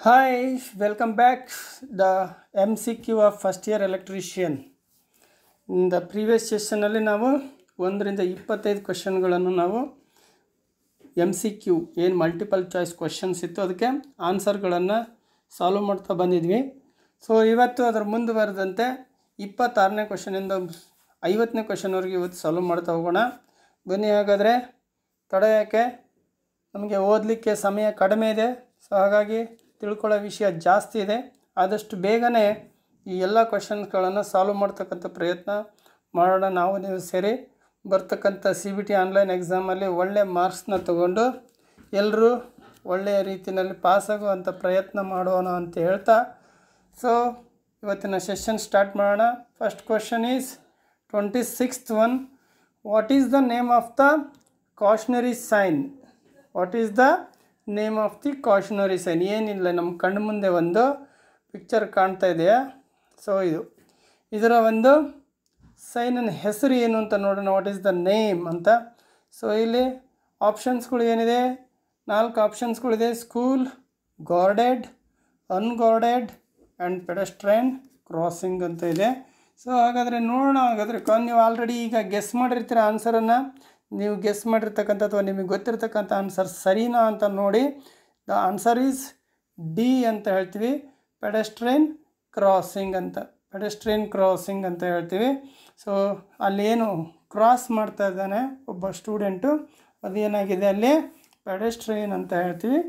Hi, back. The MCQ of first year electrician. In the previous ಸೆಷನಲ್ಲಿ ನಾವು ಒಂದರಿಂದ ಇಪ್ಪತ್ತೈದು ಕ್ವಶನ್ಗಳನ್ನು ನಾವು ಎಂ ಸಿ ಕ್ಯೂ ಏನು ಮಲ್ಟಿಪಲ್ ಚಾಯ್ಸ್ ಕ್ವಶನ್ಸ್ ಇತ್ತು ಅದಕ್ಕೆ ಆನ್ಸರ್ಗಳನ್ನು ಸಾಲ್ವ್ ಮಾಡ್ತಾ ಬಂದಿದ್ವಿ ಸೊ ಇವತ್ತು ಅದರ ಮುಂದುವರೆದಂತೆ ಇಪ್ಪತ್ತಾರನೇ ಕ್ವಶನಿಂದ ಐವತ್ತನೇ ಕ್ವಶನ್ವರೆಗೆ ಇವತ್ತು ಸಾಲ್ವ್ ಮಾಡ್ತಾ ಹೋಗೋಣ ಬನ್ನಿ ಹಾಗಾದರೆ ತಡ ಯಾಕೆ ನಮಗೆ ಓದಲಿಕ್ಕೆ ಸಮಯ ಕಡಿಮೆ ಇದೆ ಸೊ ಹಾಗಾಗಿ ತಿಳ್ಕೊಳ್ಳೋ ವಿಷಯ ಜಾಸ್ತಿ ಇದೆ. ಆದಷ್ಟು ಬೇಗನೆ ಈ ಎಲ್ಲ ಕ್ವಶನ್ಸ್ಗಳನ್ನು ಸಾಲ್ವ್ ಮಾಡ್ತಕ್ಕಂಥ ಪ್ರಯತ್ನ ಮಾಡೋಣ. ನಾವು ನೀವು ಸೇರಿ ಬರ್ತಕ್ಕಂಥ ಸಿ ಬಿ ಟಿ ಆನ್ಲೈನ್ ಎಕ್ಸಾಮಲ್ಲಿ ಒಳ್ಳೆಯ ಮಾರ್ಕ್ಸ್ನ ತಗೊಂಡು ಎಲ್ಲರೂ ಒಳ್ಳೆಯ ರೀತಿಯಲ್ಲಿ ಪಾಸಾಗುವಂಥ ಪ್ರಯತ್ನ ಮಾಡೋಣ ಅಂತ ಹೇಳ್ತಾ. ಸೊ ಇವತ್ತಿನ ಸೆಷನ್ ಸ್ಟಾರ್ಟ್ ಮಾಡೋಣ. First question is twenty sixth one what is the name of the cautionary sign what is the name of the cautionary sign ಏನಿಲ್ಲ ನಮ್ಮ ಕಣ್ಣು ಮುಂದೆ ಒಂದು ಪಿಕ್ಚರ್ ಕಾಣ್ತಾ ಇದೆಯಾ? ಸೊ ಇದು. ಇದರ ಒಂದು ಸೈನನ್ನು ಹೆಸರು ಏನು ಅಂತ ನೋಡೋಣ. ವಾಟ್ ಈಸ್ ದ ನೇಮ್ ಅಂತ. ಸೊ ಇಲ್ಲಿ ಆಪ್ಷನ್ಸ್ಗಳು ಏನಿದೆ? ನಾಲ್ಕು ಆಪ್ಷನ್ಸ್ಗಳಿದೆ school guarded unguarded and pedestrian crossing ಅಂತ ಇದೆ. ಸೊ ಹಾಗಾದರೆ ನೋಡೋಣ. ಹಾಗಾದರೆ ನೀವು ಆಲ್ರೆಡಿ ಈಗ ಗೆಸ್ ಮಾಡಿರ್ತೀರ ಆನ್ಸರನ್ನು ನೀವು ಗೆಸ್ ಮಾಡಿರ್ತಕ್ಕಂಥ ಅಥವಾ ನಿಮಗೆ ಗೊತ್ತಿರತಕ್ಕಂಥ ಆನ್ಸರ್ ಸರಿನಾ ಅಂತ ನೋಡಿ. ದ ಆನ್ಸರ್ ಈಸ್ ಡಿ ಅಂತ ಹೇಳ್ತೀವಿ. ಪೆಡೆಸ್ಟ್ರೈನ್ ಕ್ರಾಸಿಂಗ್ ಅಂತ. ಪೆಡೆಸ್ಟ್ರೈನ್ ಕ್ರಾಸಿಂಗ್ ಅಂತ ಹೇಳ್ತೀವಿ. ಸೊ ಅಲ್ಲೇನು ಕ್ರಾಸ್ ಮಾಡ್ತಾ ಇದ್ದಾನೆ ಒಬ್ಬ ಸ್ಟೂಡೆಂಟು ಅದೇನಾಗಿದೆ ಅಲ್ಲಿ? ಪೆಡೆಸ್ಟ್ರೈನ್ ಅಂತ ಹೇಳ್ತೀವಿ.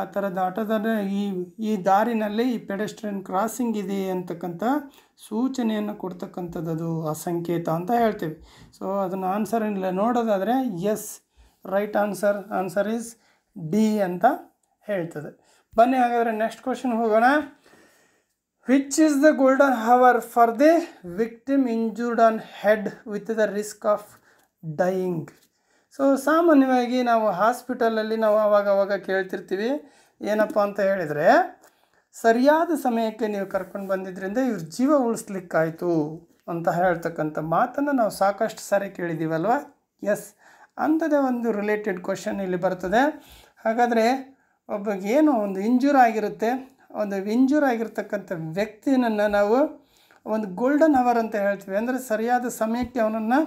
ಆ ಥರ ದಾಟದ ಈ ಈ ದಾರಿನಲ್ಲಿ ಈ ಪೆಡೆಸ್ಟ್ರಿಯನ್ ಕ್ರಾಸಿಂಗ್ ಇದೆ ಅಂತಕ್ಕಂಥ ಸೂಚನೆಯನ್ನು ಕೊಡ್ತಕ್ಕಂಥದ್ದು ಅದು ಆ ಸಂಕೇತ ಅಂತ ಹೇಳ್ತೀವಿ. ಸೊ ಅದನ್ನು ಆನ್ಸರ್ ಏನಿಲ್ಲ. ನೋಡೋದಾದರೆ yes right answer answer is D ಅಂತ ಹೇಳ್ತದೆ. ಬನ್ನಿ, ಹಾಗಾದರೆ ನೆಕ್ಸ್ಟ್ ಕ್ವಶನ್ ಹೋಗೋಣ. Which is the golden hour for the victim injured on head with the risk of dying so ಸಾಮಾನ್ಯವಾಗಿ ನಾವು ಹಾಸ್ಪಿಟಲಲ್ಲಿ ನಾವು ಅವಾಗವಾಗ ಅವಾಗ ಕೇಳ್ತಿರ್ತೀವಿ. ಏನಪ್ಪ ಅಂತ ಹೇಳಿದರೆ, ಸರಿಯಾದ ಸಮಯಕ್ಕೆ ನೀವು ಕರ್ಕೊಂಡು ಬಂದಿದ್ದರಿಂದ ಇವ್ರ ಜೀವ ಉಳಿಸ್ಲಿಕ್ಕಾಯಿತು ಅಂತ ಹೇಳ್ತಕ್ಕಂಥ ಮಾತನ್ನು ನಾವು ಸಾಕಷ್ಟು ಸಾರಿ ಕೇಳಿದ್ದೀವಲ್ವ ಎಸ್ ಅಂಥದ್ದೇ ಒಂದು ರಿಲೇಟೆಡ್ ಕ್ವಶನ್ ಇಲ್ಲಿ ಬರ್ತದೆ. ಹಾಗಾದರೆ ಒಬ್ಬ ಏನು ಒಂದು ಇಂಜೂರ್ ಆಗಿರುತ್ತೆ, ಒಂದು ಇಂಜೂರ್ ಆಗಿರ್ತಕ್ಕಂಥ ವ್ಯಕ್ತಿಯನ್ನು ನಾವು ಒಂದು ಗೋಲ್ಡನ್ ಅವರ್ ಅಂತ ಹೇಳ್ತೀವಿ. ಅಂದರೆ ಸರಿಯಾದ ಸಮಯಕ್ಕೆ ಅವನನ್ನು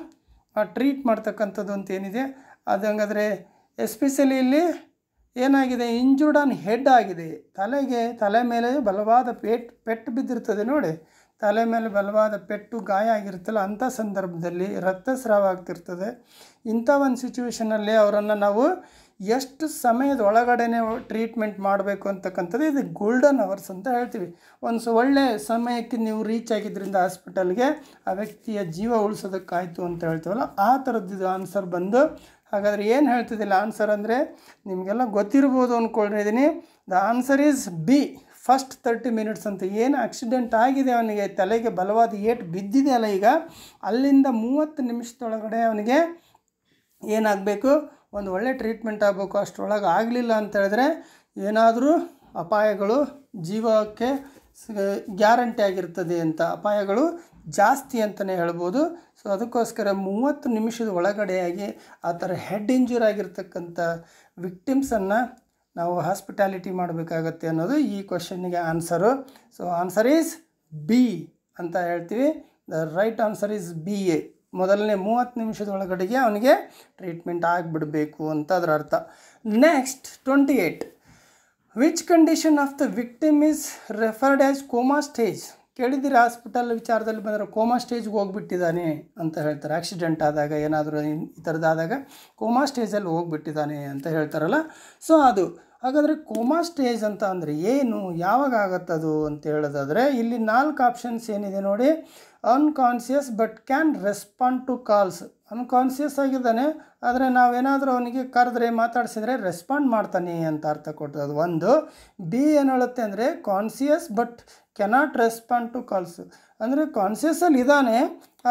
ಟ್ರೀಟ್ ಮಾಡ್ತಕ್ಕಂಥದ್ದು ಅಂತ ಏನಿದೆ? ಅದು ಹಂಗಾದರೆ ಎಸ್ಪೆಷಲಿ ಇಲ್ಲಿ ಏನಾಗಿದೆ? ಇಂಜೂರ್ಡ್ ಆನ್ ಹೆಡ್ ಆಗಿದೆ. ತಲೆಗೆ, ತಲೆ ಮೇಲೆ ಬಲವಾದ ಪೇಟ್, ಪೆಟ್ಟು ಬಿದ್ದಿರ್ತದೆ ನೋಡಿ. ತಲೆ ಮೇಲೆ ಬಲವಾದ ಪೆಟ್ಟು ಗಾಯ ಆಗಿರ್ತಲ್ಲ ಅಂಥ ಸಂದರ್ಭದಲ್ಲಿ ರಕ್ತಸ್ರಾವ ಆಗ್ತಿರ್ತದೆ. ಇಂಥ ಒಂದು ಸಿಚುವೇಷನಲ್ಲಿ ಅವರನ್ನು ನಾವು ಎಷ್ಟು ಸಮಯದ ಒಳಗಡೆನೇ ಟ್ರೀಟ್ಮೆಂಟ್ ಮಾಡಬೇಕು ಅಂತಕ್ಕಂಥದ್ದು ಇದು ಗೋಲ್ಡನ್ ಅವರ್ಸ್ ಅಂತ ಹೇಳ್ತೀವಿ. ಒಂದು ಸೊ ಒಳ್ಳೆ ಸಮಯಕ್ಕೆ ನೀವು ರೀಚ್ ಆಗಿದ್ದರಿಂದ ಹಾಸ್ಪಿಟಲ್ಗೆ ಆ ವ್ಯಕ್ತಿಯ ಜೀವ ಉಳಿಸೋದಕ್ಕಾಯಿತು ಅಂತ ಹೇಳ್ತೀವಲ್ಲ, ಆ ಥರದ್ದು ಆನ್ಸರ್ ಬಂದು, ಹಾಗಾದರೆ ಏನು ಹೇಳ್ತಿದ್ದಿಲ್ಲ? ಆನ್ಸರ್ ಅಂದರೆ ನಿಮಗೆಲ್ಲ ಗೊತ್ತಿರ್ಬೋದು ಅಂದ್ಕೊಂಡಿದ್ದೀನಿ the answer is B first thirty minutes ಅಂತ ಏನು ಆಕ್ಸಿಡೆಂಟ್ ಆಗಿದೆ ಅವನಿಗೆ? ತಲೆಗೆ ಬಲವಾದ ಏಟು ಬಿದ್ದಿದೆ ಅಲ್ಲ ಈಗ? ಅಲ್ಲಿಂದ ಮೂವತ್ತು ನಿಮಿಷದೊಳಗಡೆ ಅವನಿಗೆ ಏನಾಗಬೇಕು? ಒಂದು ಒಳ್ಳೆ ಟ್ರೀಟ್ಮೆಂಟ್ ಆಗಬೇಕು, ಅಷ್ಟರೊಳಗೆ ಆಗಲಿಲ್ಲ ಅಂತ ಹೇಳಿದ್ರೆ ಏನಾದರೂ ಅಪಾಯಗಳು ಜೀವಕ್ಕೆ ಗ್ಯಾರಂಟಿ ಆಗಿರ್ತದೆ ಅಂತ. ಅಪಾಯಗಳು ಜಾಸ್ತಿ ಅಂತಲೇ ಹೇಳ್ಬೋದು. ಸೊ ಅದಕ್ಕೋಸ್ಕರ ಮೂವತ್ತು ನಿಮಿಷದ ಒಳಗಡೆಯಾಗಿ ಆ ಥರ ಹೆಡ್ ಇಂಜೂರ್ ಆಗಿರ್ತಕ್ಕಂಥ ವಿಕ್ಟಿಮ್ಸನ್ನು ನಾವು ಹಾಸ್ಪಿಟಾಲಿಟಿ ಮಾಡಬೇಕಾಗತ್ತೆ ಅನ್ನೋದು ಈ ಕ್ವಶನ್ನಿಗೆ answer so answer is B ಅಂತ ಹೇಳ್ತೀವಿ. The right answer is B A ಮೊದಲನೇ ಮೂವತ್ತು ನಿಮಿಷದೊಳಗಡೆಗೆ ಅವನಿಗೆ ಟ್ರೀಟ್ಮೆಂಟ್ ಆಗಿಬಿಡಬೇಕು ಅಂತ ಅದರ ಅರ್ಥ. Next twenty eight which condition of the victim is referred as coma stage ಕೇಳಿದ್ದೀರಿ ಹಾಸ್ಪಿಟಲ್ ವಿಚಾರದಲ್ಲಿ ಬಂದರೆ ಕೋಮಾ ಸ್ಟೇಜ್ಗೆ ಹೋಗ್ಬಿಟ್ಟಿದ್ದಾನೆ ಅಂತ ಹೇಳ್ತಾರೆ. ಆಕ್ಸಿಡೆಂಟ್ ಆದಾಗ ಏನಾದರೂ ಈ ಥರದ್ದಾದಾಗ ಕೋಮಾ ಸ್ಟೇಜಲ್ಲಿ ಹೋಗ್ಬಿಟ್ಟಿದ್ದಾನೆ ಅಂತ ಹೇಳ್ತಾರಲ್ಲ. ಸೊ ಅದು ಹಾಗಾದರೆ ಕೋಮಾ ಸ್ಟೇಜ್ ಅಂತ ಅಂದರೆ ಏನು? ಯಾವಾಗ ಆಗತ್ತದು ಅಂತ ಹೇಳೋದಾದರೆ ಇಲ್ಲಿ ನಾಲ್ಕು ಆಪ್ಷನ್ಸ್ ಏನಿದೆ ನೋಡಿ. Unconscious but can respond to calls unconscious ಆಗಿದ್ದಾನೆ, ಆದರೆ ನಾವೇನಾದರೂ ಅವನಿಗೆ ಕರೆದ್ರೆ, ಮಾತಾಡಿಸಿದ್ರೆ ರೆಸ್ಪಾಂಡ್ ಮಾಡ್ತಾನೆ ಅಂತ ಅರ್ಥ ಕೊಡ್ತದೆ ಒಂದು. ಬಿ ಏನು ಹೇಳುತ್ತೆ ಅಂದರೆ conscious but cannot respond to calls ಅಂದರೆ ಕಾನ್ಸಿಯಸ್ಸಲ್ಲಿ ಇದ್ದಾನೆ,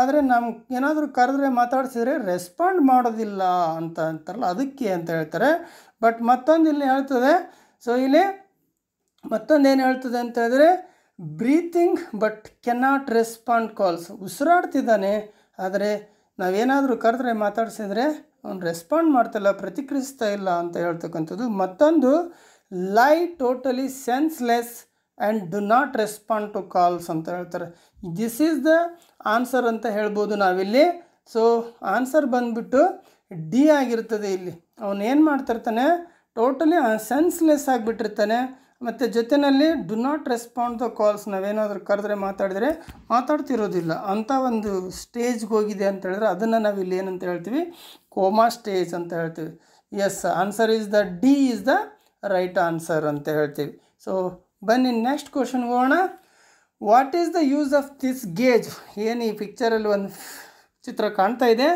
ಆದರೆ ನಮ್ಗೆ ಏನಾದರೂ ಕರೆದ್ರೆ ಮಾತಾಡಿಸಿದ್ರೆ ರೆಸ್ಪಾಂಡ್ ಮಾಡೋದಿಲ್ಲ ಅಂತ ಅಂತಾರಲ್ಲ, ಅದಕ್ಕೆ ಅಂತ ಹೇಳ್ತಾರೆ. ಬಟ್ ಮತ್ತೊಂದು ಇಲ್ಲಿ ಹೇಳ್ತದೆ ಸೊ ಇಲ್ಲಿ ಮತ್ತೊಂದು ಏನು ಹೇಳ್ತದೆ ಅಂತ ಹೇಳಿದ್ರೆ breathing but cannot respond calls ಉಸಿರಾಡ್ತಿದ್ದಾನೆ, ಆದರೆ ನಾವೇನಾದರೂ ಕರೆದ್ರೆ ಮಾತಾಡಿಸಿದ್ರೆ ಅವ್ನು ರೆಸ್ಪಾಂಡ್ ಮಾಡ್ತಿಲ್ಲ, ಪ್ರತಿಕ್ರಿಯಿಸ್ತಾ ಇಲ್ಲ ಅಂತ ಹೇಳ್ತಕ್ಕಂಥದ್ದು. ಮತ್ತೊಂದು lie totally senseless and do not respond to calls ಅಂತ ಹೇಳ್ತಾರೆ. ದಿಸ್ ಈಸ್ ದ ಆನ್ಸರ್ ಅಂತ ಹೇಳ್ಬೋದು ನಾವಿಲ್ಲಿ. ಸೊ ಆನ್ಸರ್ ಬಂದುಬಿಟ್ಟು ಡಿ ಆಗಿರ್ತದೆ ಇಲ್ಲಿ. ಅವನು ಏನು ಮಾಡ್ತಿರ್ತಾನೆ? ಟೋಟಲಿ ಸೆನ್ಸ್ಲೆಸ್ ಆಗಿಬಿಟ್ಟಿರ್ತಾನೆ. ಮತ್ತು ಜೊತೆಯಲ್ಲಿ do not respond the calls ನಾವೇನಾದರೂ ಕರೆದ್ರೆ ಮಾತಾಡಿದ್ರೆ ಮಾತಾಡ್ತಿರೋದಿಲ್ಲ. ಅಂಥ ಒಂದು ಸ್ಟೇಜ್ಗೆ ಹೋಗಿದೆ ಅಂತ ಹೇಳಿದ್ರೆ ಅದನ್ನು ನಾವು ಇಲ್ಲಿ ಏನಂತ ಹೇಳ್ತೀವಿ? ಕೋಮಾ ಸ್ಟೇಜ್ ಅಂತ ಹೇಳ್ತೀವಿ. Yes answer is the D is the right answer ಅಂತ ಹೇಳ್ತೀವಿ. ಸೊ ಬನ್ನಿ ನೆಕ್ಸ್ಟ್ ಕ್ವಶನ್ಗೆ ಹೋಗೋಣ. What is the use of this gauge ಏನು ಈ ಪಿಕ್ಚರಲ್ಲಿ ಒಂದು ಚಿತ್ರ ಕಾಣ್ತಾ ಇದೆ.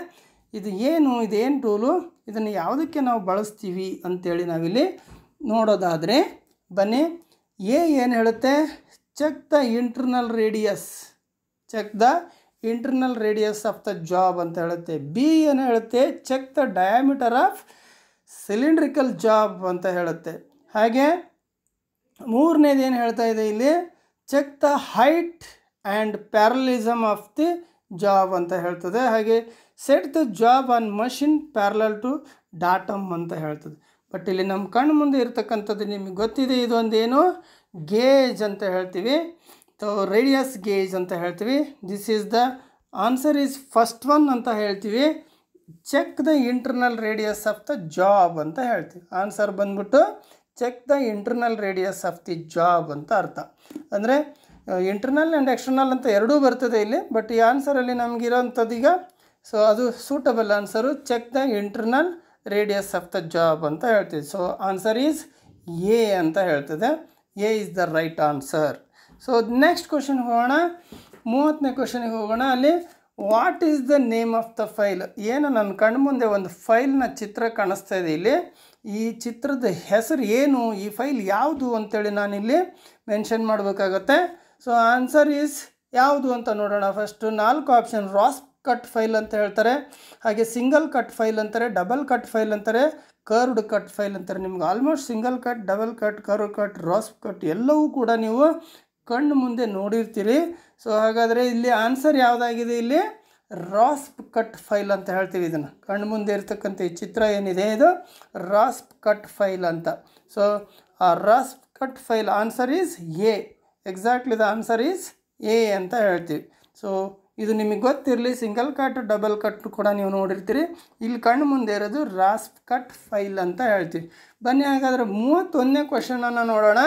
ಇದು ಏನು ಇದೇನು ಟೂಲು ಇದನ್ನು ಯಾವುದಕ್ಕೆ ನಾವು ಬಳಸ್ತೀವಿ ಅಂತೇಳಿ ನಾವಿಲ್ಲಿ ನೋಡೋದಾದರೆ, ಬನ್ನಿ ಎ ಏನು ಹೇಳುತ್ತೆ? Check the internal radius check the internal radius of the job ಅಂತ ಹೇಳುತ್ತೆ. ಬಿ ಏನು ಹೇಳುತ್ತೆ? Check the diameter of cylindrical job ಅಂತ ಹೇಳುತ್ತೆ. ಹಾಗೆ ಮೂರನೇದು ಏನು ಹೇಳ್ತಾ ಇದೆ ಇಲ್ಲಿ? Check the height and parallelism of the job ಅಂತ ಹೇಳ್ತದೆ. ಹಾಗೆ set the job on machine parallel to datum ಅಂತ ಹೇಳ್ತದೆ. ಬಟ್ ಇಲ್ಲಿ ನಮ್ಮ ಕಣ್ಣು ಮುಂದೆ ಇರತಕ್ಕಂಥದ್ದು ನಿಮಗೆ ಗೊತ್ತಿದೆ, ಇದೊಂದೇನು? ಗೇಜ್ ಅಂತ ಹೇಳ್ತೀವಿ. ಸೊ ರೇಡಿಯಸ್ ಗೇಜ್ ಅಂತ ಹೇಳ್ತೀವಿ. This is the answer is first one ಅಂತ ಹೇಳ್ತೀವಿ. Check the internal radius of the job ಅಂತ ಹೇಳ್ತೀವಿ. ಆನ್ಸರ್ ಬಂದ್ಬಿಟ್ಟು check the internal radius of the job ಅಂತ ಅರ್ಥ. ಅಂದರೆ ಇಂಟರ್ನಲ್ ಆ್ಯಂಡ್ ಎಕ್ಸ್ಟರ್ನಲ್ ಅಂತ ಎರಡೂ ಬರ್ತದೆ ಇಲ್ಲಿ ಬಟ್ ಈ ಆನ್ಸರಲ್ಲಿ ನಮಗಿರೋಂಥದ್ದು ಈಗ ಸೊ ಅದು suitable answer check the internal radius of the job ಅಂತ ಹೇಳ್ತೀವಿ. ಸೊ ಆನ್ಸರ್ ಈಸ್ ಎ ಅಂತ ಹೇಳ್ತದೆ. A is the right answer so next ಕ್ವಶನ್ಗೆ ಹೋಗೋಣ. ಮೂವತ್ತನೇ ಕ್ವಶನಿಗೆ ಹೋಗೋಣ. ಅಲ್ಲಿ what is the name of the file ಏನು ನನ್ನ ಕಣ್ಮುಂದೆ ಒಂದು ಫೈಲ್ನ ಚಿತ್ರ ಕಾಣಿಸ್ತಾ ಇದೆ ಇಲ್ಲಿ. ಈ ಚಿತ್ರದ ಹೆಸರು ಏನು, ಈ ಫೈಲ್ ಯಾವುದು ಅಂತೇಳಿ ನಾನಿಲ್ಲಿ ಮೆನ್ಷನ್ ಮಾಡಬೇಕಾಗತ್ತೆ. ಸೊ ಆನ್ಸರ್ ಈಸ್ ಯಾವುದು ಅಂತ ನೋಡೋಣ. ಫಸ್ಟು ನಾಲ್ಕು ಆಪ್ಷನ್ ರಾಸ್ ಕಟ್ ಫೈಲ್ ಅಂತ ಹೇಳ್ತಾರೆ. ಹಾಗೆ ಸಿಂಗಲ್ ಕಟ್ ಫೈಲ್ ಅಂತಾರೆ ಡಬಲ್ ಕಟ್ ಫೈಲ್ ಅಂತಾರೆ ಕರ್ವ್ಡ್ ಕಟ್ ಫೈಲ್ ಅಂತಾರೆ. ನಿಮ್ಗೆ almost single cut double cut curve cut rasp cut ಎಲ್ಲವೂ ಕೂಡ ನೀವು ಕಣ್ಣು ಮುಂದೆ ನೋಡಿರ್ತೀರಿ. ಸೊ ಹಾಗಾದರೆ ಇಲ್ಲಿ ಆನ್ಸರ್ ಯಾವುದಾಗಿದೆ ಇಲ್ಲಿ? ರಾಸ್ಪ್ ಕಟ್ ಫೈಲ್ ಅಂತ ಹೇಳ್ತೀವಿ ಇದನ್ನು. ಕಣ್ಣು ಮುಂದೆ ಇರ್ತಕ್ಕಂಥ ಈ ಚಿತ್ರ ಏನಿದೆ ಇದು? ರಾಸ್ಪ್ ಕಟ್ ಫೈಲ್ ಅಂತ. ಸೊ ಆ rasp cut file answer is A. Exactly the answer is A ಅಂತ ಹೇಳ್ತೀವಿ. ಸೊ ಇದು ನಿಮಗೆ ಗೊತ್ತಿರಲಿ, ಸಿಂಗಲ್ ಕಟ್, ಡಬಲ್ ಕಟ್ ಕೂಡ ನೀವು ನೋಡಿರ್ತೀರಿ. ಇಲ್ಲಿ ಕಣ್ಣು ಮುಂದೆ ಇರೋದು ರಾಸ್ಪ್ ಕಟ್ ಫೈಲ್ ಅಂತ ಹೇಳ್ತೀವಿ. ಬನ್ನಿ, ಹಾಗಾದರೆ ಮೂವತ್ತೊಂದನೇ ಕ್ವಶನನ್ನು ನೋಡೋಣ.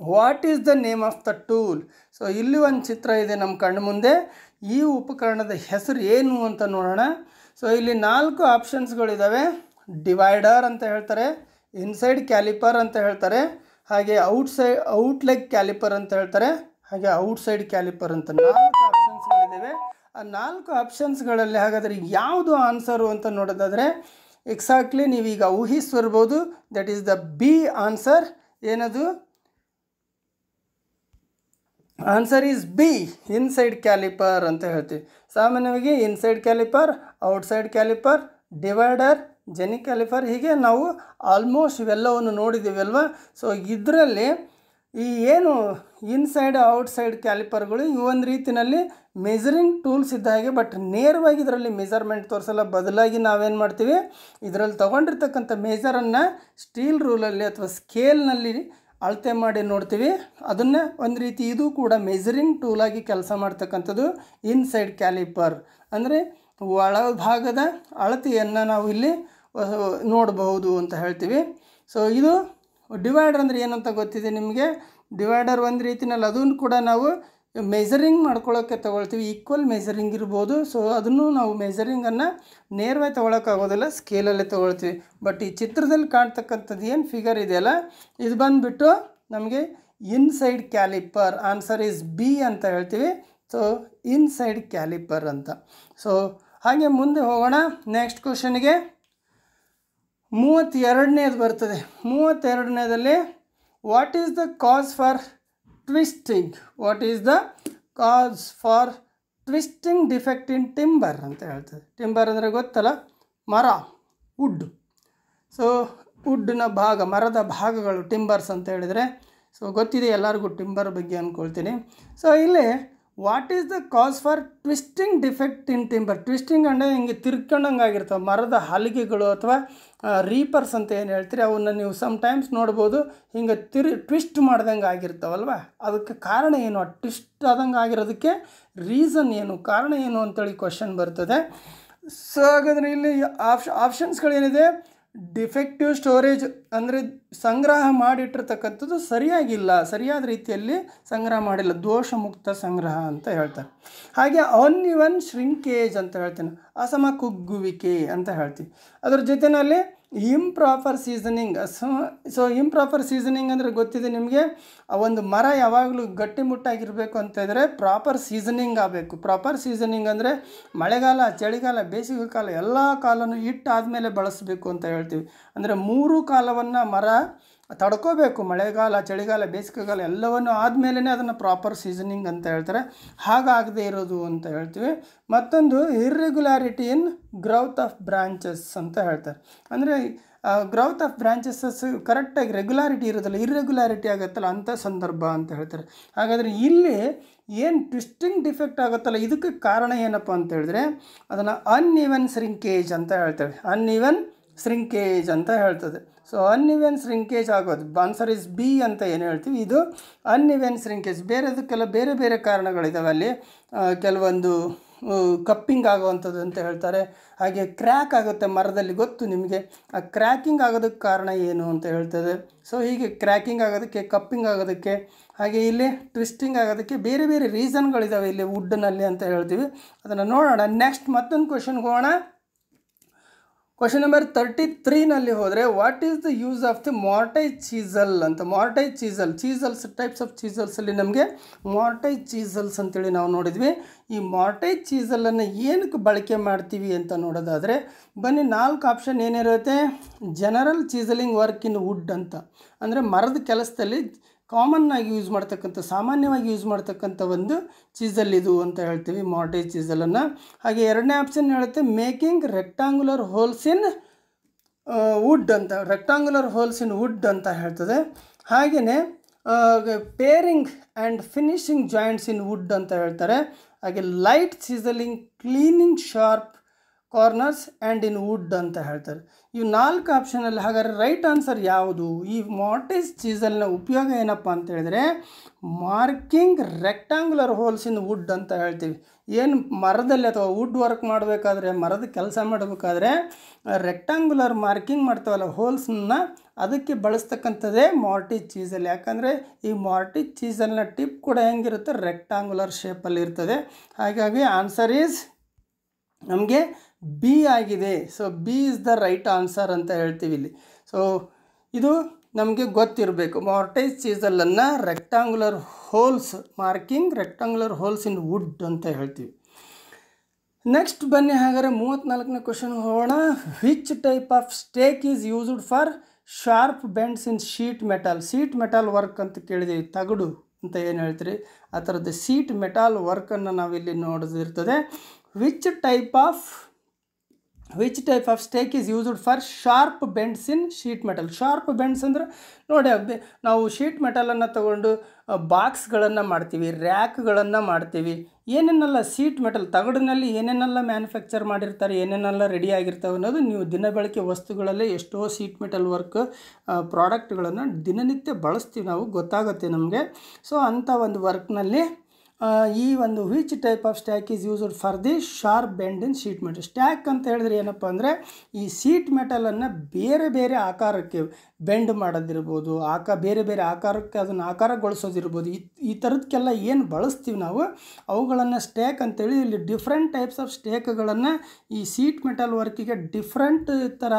What is the name of the tool so ಇಲ್ಲಿ ಒಂದು ಚಿತ್ರ ಇದೆ ನಮ್ಮ ಕಣ್ಣು ಮುಂದೆ. ಈ ಉಪಕರಣದ ಹೆಸರು ಏನು ಅಂತ ನೋಡೋಣ. ಸೊ ಇಲ್ಲಿ ನಾಲ್ಕು ಆಪ್ಷನ್ಸ್ಗಳಿದ್ದಾವೆ ಡಿವೈಡರ್ ಅಂತ ಹೇಳ್ತಾರೆ ಇನ್ಸೈಡ್ ಕ್ಯಾಲಿಪರ್ ಅಂತ ಹೇಳ್ತಾರೆ, ಹಾಗೆ ಔಟ್ಸೈಡ್ ಔಟ್ಲೆಗ್ ಕ್ಯಾಲಿಪರ್ ಅಂತ ಹೇಳ್ತಾರೆ, ಹಾಗೆ ಔಟ್ಸೈಡ್ ಕ್ಯಾಲಿಪರ್ ಅಂತ ನಾಲ್ಕು ಆಪ್ಷನ್ಸ್ಗಳಿದ್ದಾವೆ ಆ ನಾಲ್ಕು ಆಪ್ಷನ್ಸ್ಗಳಲ್ಲಿ ಹಾಗಾದರೆ ಯಾವುದು ಆನ್ಸರು ಅಂತ ನೋಡೋದಾದರೆ ಎಕ್ಸಾಕ್ಟ್ಲಿ ನೀವೀಗ ಊಹಿಸ್ತಿರ್ಬೋದು. That is the B answer ಏನದು? Answer is B inside caliper ಅಂತ ಹೇಳ್ತೀವಿ. ಸಾಮಾನ್ಯವಾಗಿ inside caliper outside caliper divider jenny caliper ಹೀಗೆ ನಾವು ಆಲ್ಮೋಸ್ಟ್ ಇವೆಲ್ಲವನ್ನು ನೋಡಿದ್ದೀವಿ ಅಲ್ವಾ? ಸೊ ಇದರಲ್ಲಿ ಈ ಏನು ಇನ್ಸೈಡ್ ಔಟ್ಸೈಡ್ ಕ್ಯಾಲಿಪರ್ಗಳು ಈ ಒಂದು ರೀತಿಯಲ್ಲಿ ಮೆಜರಿಂಗ್ ಟೂಲ್ಸ್ ಇದ್ದ ಹಾಗೆ ಬಟ್ ನೇರವಾಗಿ ಇದರಲ್ಲಿ ಮೆಜರ್ಮೆಂಟ್ ತೋರಿಸಲ್ಲ. ಬದಲಾಗಿ ನಾವೇನು ಮಾಡ್ತೀವಿ? ಇದರಲ್ಲಿ ತೊಗೊಂಡಿರ್ತಕ್ಕಂಥ ಮೇಜರನ್ನು ಸ್ಟೀಲ್ ರೂಲಲ್ಲಿ ಅಥವಾ ಸ್ಕೇಲ್ನಲ್ಲಿ ಅಳತೆ ಮಾಡಿ ನೋಡ್ತೀವಿ. ಅದನ್ನು ಒಂದು ರೀತಿ ಇದು ಕೂಡ ಮೆಜರಿಂಗ್ ಟೂಲಾಗಿ ಕೆಲಸ ಮಾಡ್ತಕ್ಕಂಥದ್ದು ಇನ್ಸೈಡ್ ಕ್ಯಾಲಿಪರ್ ಅಂದರೆ ಒಳಭಾಗದ ಅಳತೆಯನ್ನು ನಾವು ಇಲ್ಲಿ ನೋಡಬಹುದು ಅಂತ ಹೇಳ್ತೀವಿ. ಸೊ ಇದು ಡಿವೈಡರ್ ಅಂದರೆ ಏನಂತ ಗೊತ್ತಿದೆ ನಿಮಗೆ? ಡಿವೈಡರ್ ಒಂದು ರೀತಿನಲ್ಲಿ ಅದನ್ನು ಕೂಡ ನಾವು ಮೆಜರಿಂಗ್ ಮಾಡ್ಕೊಳ್ಳೋಕ್ಕೆ ತೊಗೊಳ್ತೀವಿ ಈಕ್ವಲ್ ಮೆಜರಿಂಗ್ ಇರ್ಬೋದು. ಸೊ ಅದನ್ನು ನಾವು ಮೆಜರಿಂಗನ್ನು ನೇರವಾಗಿ ತೊಗೊಳಕ್ಕಾಗೋದಿಲ್ಲ ಸ್ಕೇಲಲ್ಲೇ ತೊಗೊಳ್ತೀವಿ. ಬಟ್ ಈ ಚಿತ್ರದಲ್ಲಿ ಕಾಣ್ತಕ್ಕಂಥದ್ದು ಏನು ಫಿಗರ್ ಇದೆಯಲ್ಲ ಇದು ಬಂದುಬಿಟ್ಟು ನಮಗೆ inside calliper answer is B ಅಂತ ಹೇಳ್ತೀವಿ. ಸೊ ಇನ್ಸೈಡ್ ಕ್ಯಾಲಿಪರ್ ಅಂತ. ಸೊ ಹಾಗೆ ಮುಂದೆ ಹೋಗೋಣ. ನೆಕ್ಸ್ಟ್ ಕ್ವಶನಿಗೆ ಮೂವತ್ತೆರಡನೇದು ಬರ್ತದೆ. ಮೂವತ್ತೆರಡನೇದಲ್ಲಿ what is the cause for twisting what is the cause for twisting defect in timber ಅಂತ ಹೇಳ್ತದೆ ಟಿಂಬರ್ ಅಂದರೆ ಗೊತ್ತಲ್ಲ? ಮರ ವುಡ್ ಸೊ ವುಡ್ನ ಭಾಗ, ಮರದ ಭಾಗಗಳು ಟಿಂಬರ್ಸ್ ಅಂತ ಹೇಳಿದರೆ ಸೊ ಗೊತ್ತಿದೆ ಎಲ್ಲರಿಗೂ ಟಿಂಬರ್ ಬಗ್ಗೆ ಅಂದ್ಕೊಳ್ತೀನಿ ಸೊ ಇಲ್ಲಿ what is the cause for twisting defect in timber twisting ಅಂದರೆ ಹಿಂಗೆ ತಿರ್ಕೊಂಡಂಗೆ ಆಗಿರ್ತವೆ. ಮರದ ಹಲಿಗೆಗಳು ಅಥವಾ ರೀಪರ್ಸ್ ಅಂತ ಏನು ಹೇಳ್ತೀರಿ, ಅವನ್ನ ನೀವು ಸಮ್ಟೈಮ್ಸ್ ನೋಡ್ಬೋದು. ಹಿಂಗೆ ತಿರು ಟ್ವಿಸ್ಟ್ ಮಾಡ್ದಂಗೆ ಆಗಿರ್ತಾವಲ್ವ? ಅದಕ್ಕೆ ಕಾರಣ ಏನು? ಟ್ವಿಸ್ಟ್ ಆದಂಗೆ ಆಗಿರೋದಕ್ಕೆ ರೀಸನ್ ಏನು? ಕಾರಣ ಏನು ಅಂತೇಳಿ ಕ್ವಶನ್ ಬರ್ತದೆ. ಸೊ ಹಾಗಾದರೆ ಇಲ್ಲಿ ಆಪ್ಷ ಆಪ್ಷನ್ಸ್ಗಳೇನಿದೆ ಡಿಫೆಕ್ಟಿವ್ ಸ್ಟೋರೇಜ್ ಅಂದರೆ ಸಂಗ್ರಹ ಮಾಡಿಟ್ಟಿರ್ತಕ್ಕಂಥದ್ದು ಸರಿಯಾಗಿಲ್ಲ, ಸರಿಯಾದ ರೀತಿಯಲ್ಲಿ ಸಂಗ್ರಹ ಮಾಡಿಲ್ಲ ದೋಷ ಮುಕ್ತ ಸಂಗ್ರಹ ಅಂತ ಹೇಳ್ತಾರೆ. ಹಾಗೆ ಅನ್ಇವನ್ ಶ್ರಿಂಕೇಜ್ ಅಂತ ಹೇಳ್ತೀನಿ ಅಸಮ ಕುಗ್ಗುವಿಕೆ ಅಂತ ಹೇಳ್ತೀವಿ. ಅದ್ರ ಜೊತೆಯಲ್ಲಿ improper seasoning so so improper seasoning ಅಂದರೆ ಗೊತ್ತಿದೆ ನಿಮಗೆ? ಒಂದು ಮರ ಯಾವಾಗಲೂ ಗಟ್ಟಿಮುಟ್ಟಾಗಿರಬೇಕು ಅಂತ ಇದ್ದರೆ ಪ್ರಾಪರ್ ಸೀಸನಿಂಗ್ ಆಗಬೇಕು. ಪ್ರಾಪರ್ ಸೀಸನಿಂಗ್ ಅಂದರೆ ಮಳೆಗಾಲ, ಚಳಿಗಾಲ, ಬೇಸಿಗೆ ಕಾಲ ಎಲ್ಲ ಕಾಲನೂ ಇಟ್ಟಾದಮೇಲೆ ಬಳಸಬೇಕು ಅಂತ ಹೇಳ್ತೀವಿ. ಅಂದರೆ ಮೂರು ಕಾಲವನ್ನು ಮರ ತಡ್ಕೋಬೇಕು. ಮಳೆಗಾಲ, ಚಳಿಗಾಲ, ಬೇಸಿಗೆಗಾಲ ಎಲ್ಲವನ್ನು ಆದಮೇಲೆ ಅದನ್ನು ಪ್ರಾಪರ್ ಸೀಸನಿಂಗ್ ಅಂತ ಹೇಳ್ತಾರೆ. ಹಾಗಾಗದೆ ಇರೋದು ಅಂತ ಹೇಳ್ತೀವಿ. ಮತ್ತೊಂದು irregularity in growth of branches ಅಂತ ಹೇಳ್ತಾರೆ. ಅಂದರೆ ಗ್ರೌತ್ ಆಫ್ ಬ್ರಾಂಚಸಸ್ ಕರೆಕ್ಟಾಗಿ ರೆಗ್ಯುಲಾರಿಟಿ ಇರೋದಿಲ್ಲ ಇರ್ರೆಗ್ಯುಲಾರಿಟಿ ಆಗುತ್ತಲ್ಲ ಅಂಥ ಸಂದರ್ಭ ಅಂತ ಹೇಳ್ತಾರೆ. ಹಾಗಾದರೆ ಇಲ್ಲಿ ಏನು ಟ್ವಿಸ್ಟಿಂಗ್ ಡಿಫೆಕ್ಟ್ ಆಗುತ್ತಲ್ಲ, ಇದಕ್ಕೆ ಕಾರಣ ಏನಪ್ಪ ಅಂತ ಹೇಳಿದ್ರೆ, ಅದನ್ನು ಅನ್ಇವನ್ ಸ್ರಿಂಕೇಜ್ ಅಂತ ಹೇಳ್ತೇವೆ. ಅನ್ಇವನ್ ಸ್ರಿಂಕೇಜ್ ಅಂತ ಹೇಳ್ತದೆ. ಸೊ ಅನ್ಇವೆನ್ ಸ್ರಿಂಕೇಜ್ ಆಗೋದು. ಆನ್ಸರ್ ಇಸ್ ಬಿ ಅಂತ ಏನು ಹೇಳ್ತೀವಿ? ಇದು ಅನ್ಇವೆನ್ ಸ್ರಿಂಕೇಜ್ ಬೇರೆದಕ್ಕೆಲ್ಲ ಬೇರೆ ಬೇರೆ ಕಾರಣಗಳಿದ್ದಾವೆ ಅಲ್ಲಿ. ಕೆಲವೊಂದು ಕಪ್ಪಿಂಗ್ ಆಗುವಂಥದ್ದು ಅಂತ ಹೇಳ್ತಾರೆ. ಹಾಗೆ ಕ್ರ್ಯಾಕ್ ಆಗುತ್ತೆ ಮರದಲ್ಲಿ. ಗೊತ್ತು ನಿಮಗೆ? ಆ ಕ್ರ್ಯಾಕಿಂಗ್ ಆಗೋದಕ್ಕೆ ಕಾರಣ ಏನು ಅಂತ ಹೇಳ್ತದೆ. ಸೊ ಹೀಗೆ ಕ್ರ್ಯಾಕಿಂಗ್ ಆಗೋದಕ್ಕೆ ಕಪ್ಪಿಂಗ್ ಆಗೋದಕ್ಕೆ, ಹಾಗೆ ಇಲ್ಲಿ ಟ್ವಿಸ್ಟಿಂಗ್ ಆಗೋದಕ್ಕೆ ಬೇರೆ ಬೇರೆ ರೀಸನ್ಗಳಿದ್ದಾವೆ ಇಲ್ಲಿ ವುಡ್ನಲ್ಲಿ ಅಂತ ಹೇಳ್ತೀವಿ. ಅದನ್ನು ನೋಡೋಣ. ನೆಕ್ಸ್ಟ್ ಮತ್ತೊಂದು ಕ್ವಶನ್ಗೆ ಹೋಗೋಣ. ಕ್ವಶನ್ ನಂಬರ್ ತರ್ಟಿ ತ್ರೀನಲ್ಲಿ ಹೋದರೆ what is the use of the mortise chisel ಅಂತ. Mortise chisel chisels types of ಚೀಸಲ್ಸಲ್ಲಿ ನಮಗೆ ಮಾರ್ಟೈ ಚೀಸಲ್ಸ್ ಅಂತೇಳಿ ನಾವು ನೋಡಿದ್ವಿ. ಈ ಮಾರ್ಟೈ ಚೀಸಲನ್ನು ಏನಕ್ಕೆ ಬಳಕೆ ಮಾಡ್ತೀವಿ ಅಂತ ನೋಡೋದಾದರೆ, ಬನ್ನಿ ನಾಲ್ಕು ಆಪ್ಷನ್ ಏನಿರುತ್ತೆ? General chiseling work in wood ಅಂತ. ಅಂದರೆ ಮರದ ಕೆಲಸದಲ್ಲಿ ಕಾಮನ್ ಆಗಿ ಯೂಸ್ ಮಾಡ್ತಕ್ಕಂಥ, ಸಾಮಾನ್ಯವಾಗಿ ಯೂಸ್ ಮಾಡ್ತಕ್ಕಂಥ ಒಂದು ಚೀಸಲ್ ಇದು ಅಂತ ಹೇಳ್ತೀವಿ, ಮಾರ್ಟೇಜ್ ಚೀಸಲನ್ನು. ಹಾಗೆ ಎರಡನೇ ಆಪ್ಷನ್ ಹೇಳುತ್ತೆ, making rectangular holes in wood ಅಂತ ರೆಕ್ಟಾಂಗುಲರ್ ಹೋಲ್ಸ್ ಇನ್ ವುಡ್ ಅಂತ ಹೇಳ್ತದೆ. ಹಾಗೆಯೇ paring and finishing joints in wood ಅಂತ ಹೇಳ್ತಾರೆ. ಹಾಗೆ light chiseling, cleaning sharp corners and in wood ಅಂತ ಹೇಳ್ತಾರೆ. ಇವು ನಾಲ್ಕು ಆಪ್ಷನಲ್ಲಿ ಹಾಗಾದ್ರೆ ರೈಟ್ ಆನ್ಸರ್ ಯಾವುದು? ಈ ಮಾರ್ಟಿಸ್ ಚೀಸಲ್ನ ಉಪಯೋಗ ಏನಪ್ಪ ಅಂತ ಹೇಳಿದ್ರೆ marking rectangular holes in wood ಅಂತ ಹೇಳ್ತೀವಿ. ಏನು ಮರದಲ್ಲಿ ಅಥವಾ ವುಡ್ ವರ್ಕ್ ಮಾಡಬೇಕಾದ್ರೆ, ಮರದ ಕೆಲಸ ಮಾಡಬೇಕಾದ್ರೆ ರೆಕ್ಟಾಂಗ್ಯುಲರ್ ಮಾರ್ಕಿಂಗ್ ಮಾಡ್ತಾವಲ್ಲ ಹೋಲ್ಸನ್ನ ಅದಕ್ಕೆ ಬಳಸ್ತಕ್ಕಂಥದ್ದೇ ಮಾರ್ಟಿಜ್ ಚೀಸಲ್ ಯಾಕಂದರೆ ಈ ಮಾರ್ಟಿಜ್ ಚೀಸಲ್ನ ಟಿಪ್ ಕೂಡ ಹೆಂಗಿರುತ್ತೆ? ರೆಕ್ಟಾಂಗ್ಯುಲರ್ ಶೇಪಲ್ಲಿ ಇರ್ತದೆ. ಹಾಗಾಗಿ ಆನ್ಸರ್ ಈಸ್ ನಮಗೆ ಬಿ ಆಗಿದೆ. So B is the right answer ಅಂತ ಹೇಳ್ತೀವಿ ಇಲ್ಲಿ. ಸೊ ಇದು ನಮಗೆ ಗೊತ್ತಿರಬೇಕು. Mortise ಚೀಸಲನ್ನು rectangular holes marking rectangular holes in wood ಅಂತ ಹೇಳ್ತೀವಿ. ನೆಕ್ಸ್ಟ್ ಬನ್ನಿ ಹಾಗಾದರೆ ಮೂವತ್ತ್ನಾಲ್ಕನೇ ಕ್ವಶನ್ ಹೋಗೋಣ. Which type of stake is used for sharp bends in sheet metal sheet metal work ಅಂತ ಕೇಳಿದ್ದೀವಿ ತಗಡು ಅಂತ ಏನು ಹೇಳ್ತೀರಿ? ಆ ಥರದ್ದು ಸೀಟ್ ಮೆಟಲ್ ವರ್ಕನ್ನು ನಾವಿಲ್ಲಿ ನೋಡೋದಿರ್ತದೆ. Which type of which type of stake is used for sharp bends in sheet metal sharp bends ಅಂದ್ರೆ ನೋಡಿ ನಾವು ಶೀಟ್ ಮೆಟಲನ್ನು ತಗೊಂಡು ಬಾಕ್ಸ್ಗಳನ್ನು ಮಾಡ್ತೀವಿ ರ್ಯಾಕ್ಗಳನ್ನು ಮಾಡ್ತೀವಿ. ಏನೇನೆಲ್ಲ ಸೀಟ್ ಮೆಟಲ್ ತಗಡಿನಲ್ಲಿ ಏನೇನೆಲ್ಲ ಮ್ಯಾನುಫ್ಯಾಕ್ಚರ್ ಮಾಡಿರ್ತಾರೆ, ಏನೇನೆಲ್ಲ ರೆಡಿ ಆಗಿರ್ತವೆ ಅನ್ನೋದು ನೀವು ದಿನ ಬಳಕೆ ವಸ್ತುಗಳಲ್ಲೇ ಎಷ್ಟೋ ಸೀಟ್ ಮೆಟಲ್ ವರ್ಕ್ ಪ್ರಾಡಕ್ಟ್ಗಳನ್ನು ದಿನನಿತ್ಯ ಬಳಸ್ತೀವಿ ನಾವು, ಗೊತ್ತಾಗುತ್ತೆ ನಮಗೆ. ಸೊ ಅಂಥ ಒಂದು ವರ್ಕ್ನಲ್ಲಿ ಈ ಒಂದು which type of stake is used for the sharp bend in sheet metal stake ಅಂತ ಹೇಳಿದ್ರೆ ಏನಪ್ಪ ಅಂದರೆ ಈ ಸೀಟ್ ಮೆಟಲನ್ನು ಬೇರೆ ಬೇರೆ ಆಕಾರಕ್ಕೆ ಬೆಂಡ್ ಮಾಡೋದಿರ್ಬೋದು, ಆಕ ಬೇರೆ ಬೇರೆ ಆಕಾರಕ್ಕೆ ಅದನ್ನು ಆಕಾರಗೊಳಿಸೋದಿರ್ಬೋದು, ಈ ಈ ಥರದಕ್ಕೆಲ್ಲ ಏನು ಬಳಸ್ತೀವಿ ನಾವು? ಅವುಗಳನ್ನು ಸ್ಟೇಕ್ ಅಂತೇಳಿ ಇಲ್ಲಿ ಡಿಫ್ರೆಂಟ್ ಟೈಪ್ಸ್ ಆಫ್ ಸ್ಟೇಕ್ಗಳನ್ನು ಈ ಸೀಟ್ ಮೆಟಲ್ ವರ್ಕಿಗೆ ಡಿಫ್ರೆಂಟ್ ಥರ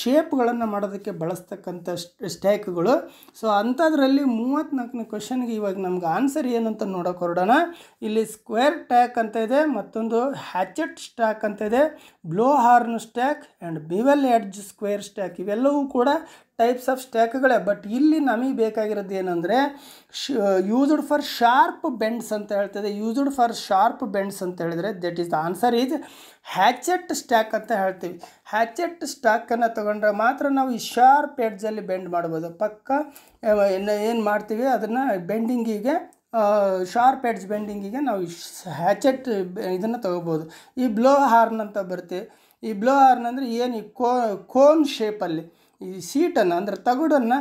ಶೇಪ್ಗಳನ್ನು ಮಾಡೋದಕ್ಕೆ ಬಳಸ್ತಕ್ಕಂಥ ಸ್ಟೇಕ್ಗಳು ಸೊ ಅಂಥದ್ರಲ್ಲಿ ಮೂವತ್ತ್ನಾಲ್ಕನೇ ಕ್ವಶನ್ಗೆ ಇವಾಗ ನಮ್ಗೆ ಆನ್ಸರ್ ಏನಂತ ನೋಡೋಕೆ ಹೊರಡೋಣ. ಇಲ್ಲಿ ಸ್ಕ್ವೇರ್ ಟ್ಯಾಕ್ ಅಂತ ಇದೆ, ಮತ್ತೊಂದು ಹ್ಯಾಚೆಟ್ ಸ್ಟ್ಯಾಕ್ ಅಂತ ಇದೆ blow horn stake and bevel edge square stake ಇವೆಲ್ಲವೂ ಕೂಡ ಟೈಪ್ಸ್ ಆಫ್ ಸ್ಟ್ಯಾಕ್ಗಳೇ ಬಟ್ ಇಲ್ಲಿ ನಮಗೆ ಬೇಕಾಗಿರೋದು ಏನಂದರೆ, ಶ ಯೂಸ್ಡ್ ಫಾರ್ ಶಾರ್ಪ್ ಬೆಂಡ್ಸ್ ಅಂತ ಹೇಳ್ತದೆ. ಯೂಸ್ಡ್ ಫಾರ್ ಶಾರ್ಪ್ ಬೆಂಡ್ಸ್ ಅಂತ ಹೇಳಿದರೆ that is the answer is hatchet stake ಅಂತ ಹೇಳ್ತೀವಿ. ಹ್ಯಾಚೆಟ್ ಸ್ಟ್ಯಾಕನ್ನು ತೊಗೊಂಡ್ರೆ ಮಾತ್ರ ನಾವು ಈ ಶಾರ್ಪ್ ಎಡ್ಜಲ್ಲಿ ಬೆಂಡ್ ಮಾಡ್ಬೋದು. ಪಕ್ಕ ಏನು ಮಾಡ್ತೀವಿ? ಅದನ್ನು ಬೆಂಡಿಂಗಿಗೆ ಶಾರ್ಪ್ ಎಡ್ಜ್ ಬೆಂಡಿಂಗಿಗೆ ನಾವು ಹ್ಯಾಚೆಟ್ ಇದನ್ನು ತೊಗೋಬೋದು. ಈ ಬ್ಲೋ ಹಾರ್ನ್ ಅಂತ ಬರುತ್ತೆ. ಈ ಬ್ಲೋ ಹಾರ್ನ್ ಅಂದರೆ ಏನು? ಈ ಕೋನ್ ಶೇಪಲ್ಲಿ ಈ ಸೀಟನ್ನು, ಅಂದರೆ ತಗಡನ್ನು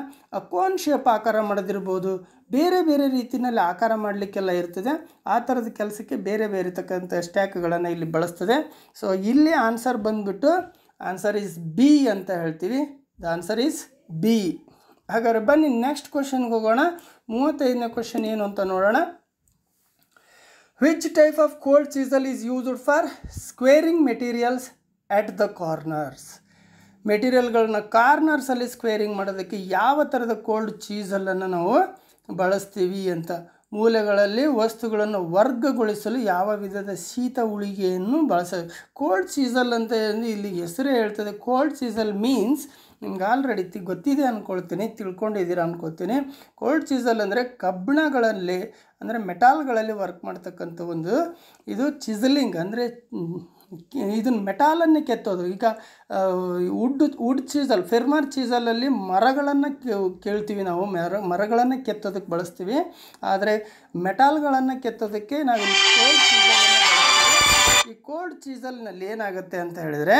ಕೋನ್ ಶೇಪ್ ಆಕಾರ ಮಾಡೋದಿರ್ಬೋದು. ಬೇರೆ ಬೇರೆ ರೀತಿಯಲ್ಲಿ ಆಕಾರ ಮಾಡಲಿಕ್ಕೆಲ್ಲ ಇರ್ತದೆ. ಆ ಥರದ ಕೆಲಸಕ್ಕೆ ಬೇರೆ ಬೇರೆ ತಕ್ಕಂಥ ಸ್ಟ್ಯಾಕ್ಗಳನ್ನು ಇಲ್ಲಿ ಬಳಸ್ತದೆ. ಸೊ ಇಲ್ಲಿ ಆನ್ಸರ್ ಬಂದುಬಿಟ್ಟು ಆನ್ಸರ್ ಈಸ್ ಬಿ ಅಂತ ಹೇಳ್ತೀವಿ. ದ ಆನ್ಸರ್ ಈಸ್ ಬಿ ಹಾಗಾದ್ರೆ ಬನ್ನಿ ನೆಕ್ಸ್ಟ್ ಕ್ವಶನ್ಗೆ ಹೋಗೋಣ. ಮೂವತ್ತೈದನೇ ಕ್ವಶನ್ ಏನು ಅಂತ ನೋಡೋಣ. Which type of cold chisel is used for squaring materials at the corners ಮೆಟೀರಿಯಲ್ಗಳನ್ನ ಕಾರ್ನರ್ಸಲ್ಲಿ ಸ್ಕ್ವೇರಿಂಗ್ ಮಾಡೋದಕ್ಕೆ ಯಾವ ಥರದ ಕೋಲ್ಡ್ ಚೀಸಲನ್ನು ನಾವು ಬಳಸ್ತೀವಿ ಅಂತ. ಮೂಲೆಗಳಲ್ಲಿ ವಸ್ತುಗಳನ್ನು ವರ್ಗಗೊಳಿಸಲು ಯಾವ ವಿಧದ ಶೀತ ಉಳಿಗೆಯನ್ನು ಬಳಸ, ಕೋಲ್ಡ್ ಚೀಸಲ್ ಅಂತ ಇಲ್ಲಿ ಹೆಸರೇ ಹೇಳ್ತದೆ. ಕೋಲ್ಡ್ ಚೀಸಲ್ ಮೀನ್ಸ್, ನಿಮ್ಗೆ ಆಲ್ರೆಡಿ ಗೊತ್ತಿದೆ ಅಂದ್ಕೊಳ್ತೀನಿ ತಿಳ್ಕೊಂಡಿದ್ದೀರಾ ಅಂದ್ಕೊಳ್ತೀನಿ ಕೋಲ್ಡ್ ಚಿಸಲ್ ಅಂದರೆ ಕಬ್ಬಿಣಗಳಲ್ಲಿ ಅಂದರೆ ಮೆಟಾಲ್ಗಳಲ್ಲಿ ವರ್ಕ್ ಮಾಡ್ತಕ್ಕಂಥ ಒಂದು, ಇದು ಚಿಸಲಿಂಗ್ ಅಂದರೆ ಇದನ್ನು ಮೆಟಾಲನ್ನೇ ಕೆತ್ತೋದು. ಈಗ ವುಡ್ ವುಡ್ ಚೀಸಲ್, ಫೆರ್ಮರ್ ಚೀಸಲಲ್ಲಿ ಮರಗಳನ್ನು ಕೇಳ್ತೀವಿ ನಾವು. ಮರ, ಮರಗಳನ್ನು ಕೆತ್ತೋದಕ್ಕೆ ಬಳಸ್ತೀವಿ. ಆದರೆ ಮೆಟಾಲ್ಗಳನ್ನು ಕೆತ್ತೋದಕ್ಕೆ ನಾವು ಈ ಕೋಲ್ಡ್ ಚೀಸಲ್ನಲ್ಲಿ ಏನಾಗುತ್ತೆ ಅಂತ ಹೇಳಿದರೆ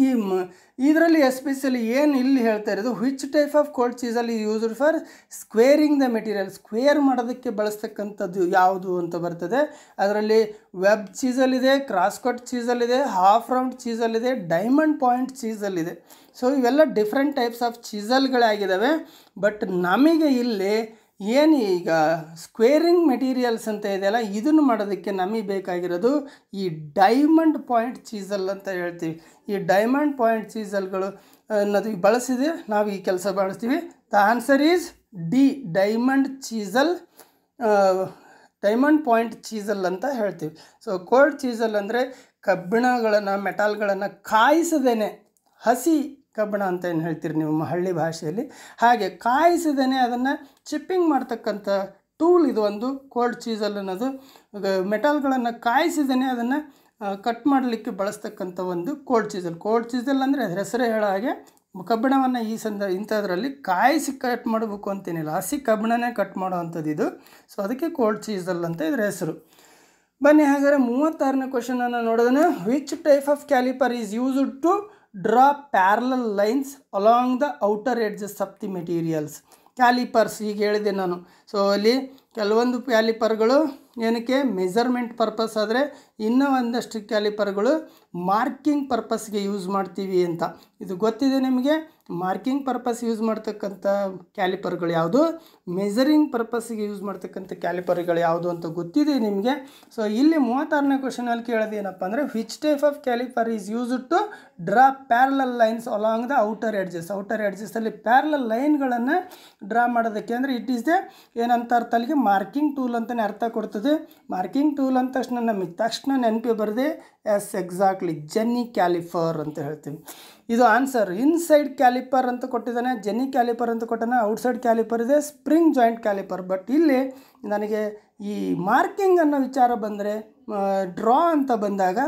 ಈ ಮ, ಇದರಲ್ಲಿ ಎಸ್ಪೆಷಲಿ ಏನು ಇಲ್ಲಿ ಹೇಳ್ತಾ ಇರೋದು which type of cold ಚೀಸಲ್ಲಿ use used for squaring the material square ಮಾಡೋದಕ್ಕೆ ಬಳಸ್ತಕ್ಕಂಥದ್ದು ಯಾವುದು ಅಂತ ಬರ್ತದೆ. ಅದರಲ್ಲಿ ವೆಬ್ ಚೀಸಲ್ಲಿದೆ ಕ್ರಾಸ್ ಕಟ್ ಚೀಸಲ್ಲಿದೆ ಹಾಫ್ ರೌಂಡ್ ಚೀಸಲ್ಲಿದೆ ಡೈಮಂಡ್ ಪಾಯಿಂಟ್ ಚೀಸಲ್ಲಿದೆ ಸೊ ಇವೆಲ್ಲ ಡಿಫ್ರೆಂಟ್ ಟೈಪ್ಸ್ ಆಫ್ ಚೀಸಲ್ಗಳಾಗಿದ್ದಾವೆ ಬಟ್ ನಮಗೆ ಇಲ್ಲಿ ಏನು ಈಗ ಸ್ಕ್ವೇರಿಂಗ್ ಮೆಟೀರಿಯಲ್ಸ್ ಅಂತ ಇದೆಯಲ್ಲ, ಇದನ್ನು ಮಾಡೋದಕ್ಕೆ ನಮಗೆ ಬೇಕಾಗಿರೋದು ಈ ಡೈಮಂಡ್ ಪಾಯಿಂಟ್ ಚೀಸಲ್ ಅಂತ ಹೇಳ್ತೀವಿ. ಈ ಡೈಮಂಡ್ ಪಾಯಿಂಟ್ ಚೀಸಲ್ಗಳು ಅನ್ನೋದು ಬಳಸಿದೆ ನಾವು ಈ ಕೆಲಸ ಬಳಸ್ತೀವಿ. The answer is D diamond chisel diamond point chisel ಅಂತ ಹೇಳ್ತೀವಿ. ಸೊ ಕೋಲ್ಡ್ ಚೀಸಲ್ ಅಂದರೆ ಕಬ್ಬಿಣಗಳನ್ನು ಮೆಟಲ್ಗಳನ್ನು ಕಾಯಿಸದೇನೆ, ಹಸಿ ಕಬ್ಬಣ ಅಂತ ಏನು ಹೇಳ್ತೀರಿ ನೀವು ಹಳ್ಳಿ ಭಾಷೆಯಲ್ಲಿ? ಹಾಗೆ ಕಾಯಿಸಿದನೇ ಅದನ್ನು ಚಿಪ್ಪಿಂಗ್ ಮಾಡ್ತಕ್ಕಂಥ ಟೂಲ್ ಇದು ಒಂದು, ಕೋಲ್ಡ್ ಚೀಸಲ್ ಅನ್ನೋದು. ಮೆಟಲ್ಗಳನ್ನು ಕಾಯಿಸಿದನೇ ಅದನ್ನು ಕಟ್ ಮಾಡಲಿಕ್ಕೆ ಬಳಸ್ತಕ್ಕಂಥ ಒಂದು ಕೋಲ್ಡ್ ಚೀಸಲ್ ಕೋಲ್ಡ್ ಚೀಸಲ್ ಅಂದರೆ ಹೆಸರೇ ಹೇಳೋ ಹಾಗೆ ಕಬ್ಬಿಣವನ್ನು ಈ ಸಂದ, ಇಂಥದ್ರಲ್ಲಿ ಕಾಯಿಸಿ ಕಟ್ ಮಾಡಬೇಕು ಅಂತೇನಿಲ್ಲ. ಹಸಿ ಕಬ್ಬಿಣನೇ ಕಟ್ ಮಾಡೋ ಅಂಥದ್ದು ಇದು. ಸೊ ಅದಕ್ಕೆ ಕೋಲ್ಡ್ ಚೀಸಲ್ ಅಂತ ಇದ್ರ ಹೆಸರು. ಬನ್ನಿ ಹಾಗಾದರೆ ಮೂವತ್ತಾರನೇ ಕ್ವಶನನ್ನು ನೋಡೋದನ್ನು which type of caliper is used to draw parallel lines along the outer edges of the materials calipers ಈಗ ಹೇಳಿದೆ ನಾನು. ಸೊ ಅಲ್ಲಿ ಕೆಲವೊಂದು ಕ್ಯಾಲಿಪರ್ಗಳು ಏನಕ್ಕೆ? ಮೆಜರ್ಮೆಂಟ್ ಪರ್ಪಸ್ ಆದರೆ ಇನ್ನೂ ಒಂದಷ್ಟು ಕ್ಯಾಲಿಪರ್ಗಳು ಮಾರ್ಕಿಂಗ್ ಪರ್ಪಸ್ಗೆ ಯೂಸ್ ಮಾಡ್ತೀವಿ ಅಂತ. ಇದು ಗೊತ್ತಿದೆ ನಿಮಗೆ? ಮಾರ್ಕಿಂಗ್ ಪರ್ಪಸ್ ಯೂಸ್ ಮಾಡ್ತಕ್ಕಂಥ ಕ್ಯಾಲಿಪರ್ಗಳು ಯಾವುದು? ಮೆಜರಿಂಗ್ ಪರ್ಪಸ್ಗೆ ಯೂಸ್ ಮಾಡ್ತಕ್ಕಂಥ ಕ್ಯಾಲಿಪರ್ಗಳು ಯಾವುದು ಅಂತ ಗೊತ್ತಿದೆ ನಿಮಗೆ? ಸೊ ಇಲ್ಲಿ ಮೂವತ್ತಾರನೇ ಕ್ವಶನಲ್ಲಿ ಕೇಳೋದು ಏನಪ್ಪ ಅಂದರೆ which type of caliper is used to draw parallel lines along the outer edges outer ಎಡ್ಜಸ್ಸಲ್ಲಿ parallel ಲೈನ್ಗಳನ್ನು ಡ್ರಾ ಮಾಡೋದಕ್ಕೆ ಅಂದರೆ ಇಟ್ ಈಸ್ ದ ಏನಂತ ಅರ್ಥ ಅಲ್ಲಿಗೆ ಮಾರ್ಕಿಂಗ್ ಟೂಲ್ ಅಂತಲೇ ಅರ್ಥ ಕೊಡ್ತದೆ. ಮಾರ್ಕಿಂಗ್ ಟೂಲ್ ಅಂದ ತಕ್ಷಣ ನಮಗೆ ತಕ್ಷಣ ನೆನಪಿ ಬರದೆ ಎಸ್ ಎಕ್ಸಾಕ್ಟ್ಲಿ ಜೆನ್ನಿ ಕ್ಯಾಲಿಫರ್ ಅಂತ ಹೇಳ್ತೀವಿ. ಇದು ಆನ್ಸರ್ ಇನ್ಸೈಡ್ ಕ್ಯಾಲಿಪರ್ ಅಂತ ಕೊಟ್ಟಿದ್ದಾನೆ. ಜೆನ್ನಿ ಕ್ಯಾಲಿಪರ್ ಅಂತ ಕೊಟ್ಟಾನೆ. ಔಟ್ಸೈಡ್ ಕ್ಯಾಲಿಪರ್ ಇದೆ. ಸ್ಪ್ರಿಂಗ್ ಜಾಯಿಂಟ್ ಕ್ಯಾಲಿಪರ್ ಬಟ್ ಇಲ್ಲಿ ನನಗೆ ಈ ಮಾರ್ಕಿಂಗ್ ಅನ್ನೋ ವಿಚಾರ ಬಂದರೆ ಡ್ರಾ ಅಂತ ಬಂದಾಗ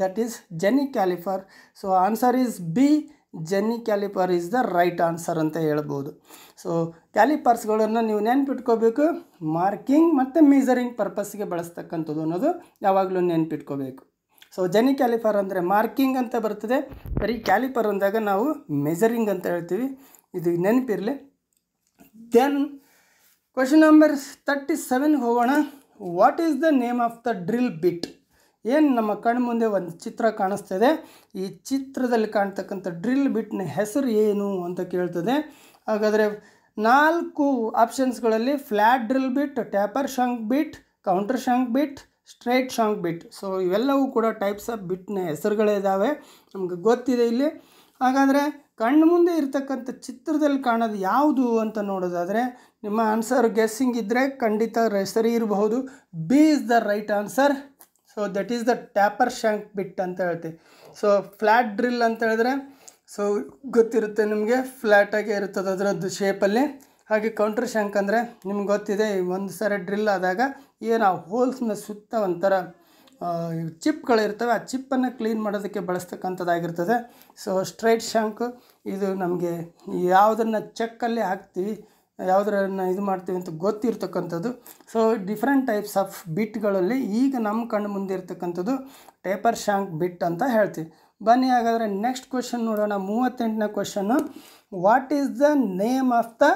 that is jenny caliper so answer is B jenny caliper is the right answer ಅಂತ ಹೇಳ್ಬೋದು. ಸೊ ಕ್ಯಾಲಿಪರ್ಸ್ಗಳನ್ನು ನೀವು ನೆನ್ಪಿಟ್ಕೋಬೇಕು. ಮಾರ್ಕಿಂಗ್ ಮತ್ತು ಮೀಸರಿಂಗ್ ಪರ್ಪಸ್ಗೆ ಬಳಸ್ತಕ್ಕಂಥದ್ದು ಅನ್ನೋದು ಯಾವಾಗಲೂ ನೆನ್ಪಿಟ್ಕೋಬೇಕು. ಸೊ ಜೆನಿ ಕ್ಯಾಲಿಫರ್ ಅಂದರೆ ಮಾರ್ಕಿಂಗ್ ಅಂತ ಬರ್ತದೆ. ಬರೀ ಕ್ಯಾಲಿಪರ್ ಅಂದಾಗ ನಾವು ಮೆಜರಿಂಗ್ ಅಂತ ಹೇಳ್ತೀವಿ. ಇದು ನೆನಪಿರಲಿ. ದೆನ್ ಕ್ವಶನ್ ನಂಬರ್ ತರ್ಟಿ ಸೆವೆನ್ಗೆ ಹೋಗೋಣ. What is the name of the drill bit ಏನು ನಮ್ಮ ಕಣ್ಣು ಮುಂದೆ ಒಂದು ಚಿತ್ರ ಕಾಣಿಸ್ತದೆ? ಈ ಚಿತ್ರದಲ್ಲಿ ಕಾಣ್ತಕ್ಕಂಥ ಡ್ರಿಲ್ ಬಿಟ್ನ ಹೆಸರು ಏನು ಅಂತ ಕೇಳ್ತದೆ. ಹಾಗಾದರೆ ನಾಲ್ಕು ಆಪ್ಷನ್ಸ್ಗಳಲ್ಲಿ flat drill bit taper shank bit counter shank bit straight shank bit so ಇವೆಲ್ಲವೂ ಕೂಡ ಟೈಪ್ಸ್ ಆಫ್ ಬಿಟ್ನ ಹೆಸರುಗಳಿದ್ದಾವೆ ನಮಗೆ ಗೊತ್ತಿದೆ ಇಲ್ಲಿ. ಹಾಗಾದರೆ ಕಣ್ಣು ಮುಂದೆ ಇರತಕ್ಕಂಥ ಚಿತ್ರದಲ್ಲಿ ಕಾಣೋದು ಯಾವುದು ಅಂತ ನೋಡೋದಾದರೆ, ನಿಮ್ಮ ಆನ್ಸರ್ ಗೆಸ್ಸಿಂಗ್ ಇದ್ದರೆ ಖಂಡಿತ ಸರಿ ಇರಬಹುದು. B is the right answer so that is the taper shank bit ಅಂತ ಹೇಳ್ತೀವಿ. ಸೊ ಫ್ಲ್ಯಾಟ್ ಡ್ರಿಲ್ ಅಂತ ಹೇಳಿದ್ರೆ ಸೊ ಗೊತ್ತಿರುತ್ತೆ ನಿಮಗೆ ಫ್ಲ್ಯಾಟಾಗಿ ಇರುತ್ತದೆ ಅದರದ್ದು ಶೇಪಲ್ಲಿ ಹಾಗೆ ಕೌಂಟರ್ ಶಾಂಕ್ ಅಂದರೆ ನಿಮ್ಗೆ ಗೊತ್ತಿದೆ ಒಂದು ಸರಿ ಡ್ರಿಲ್ ಆದಾಗ ಏನು ಆ ಹೋಲ್ಸ್ನ ಸುತ್ತ ಒಂಥರ ಚಿಪ್ಗಳಿರ್ತವೆ ಆ ಚಿಪ್ಪನ್ನು ಕ್ಲೀನ್ ಮಾಡೋದಕ್ಕೆ ಬಳಸ್ತಕ್ಕಂಥದ್ದಾಗಿರ್ತದೆ. ಸೊ ಸ್ಟ್ರೈಟ್ ಶಾಂಕ್ ಇದು ನಮಗೆ ಯಾವುದನ್ನು ಚೆಕ್ಕಲ್ಲಿ ಹಾಕ್ತೀವಿ, ಯಾವುದರನ್ನ ಇದು ಮಾಡ್ತೀವಿ ಅಂತ ಗೊತ್ತಿರ್ತಕ್ಕಂಥದ್ದು. ಸೊ ಡಿಫ್ರೆಂಟ್ ಟೈಪ್ಸ್ ಆಫ್ ಬಿಟ್ಗಳಲ್ಲಿ ಈಗ ನಮ್ಮ ಕಣ್ಣು ಮುಂದೆ ಇರ್ತಕ್ಕಂಥದ್ದು ಟೇಪರ್ ಶಾಂಕ್ ಬಿಟ್ ಅಂತ ಹೇಳ್ತೀವಿ. ಬನ್ನಿ ಹಾಗಾದರೆ ನೆಕ್ಸ್ಟ್ ಕ್ವಶನ್ ನೋಡೋಣ, ಮೂವತ್ತೆಂಟನೇ question what is the name of the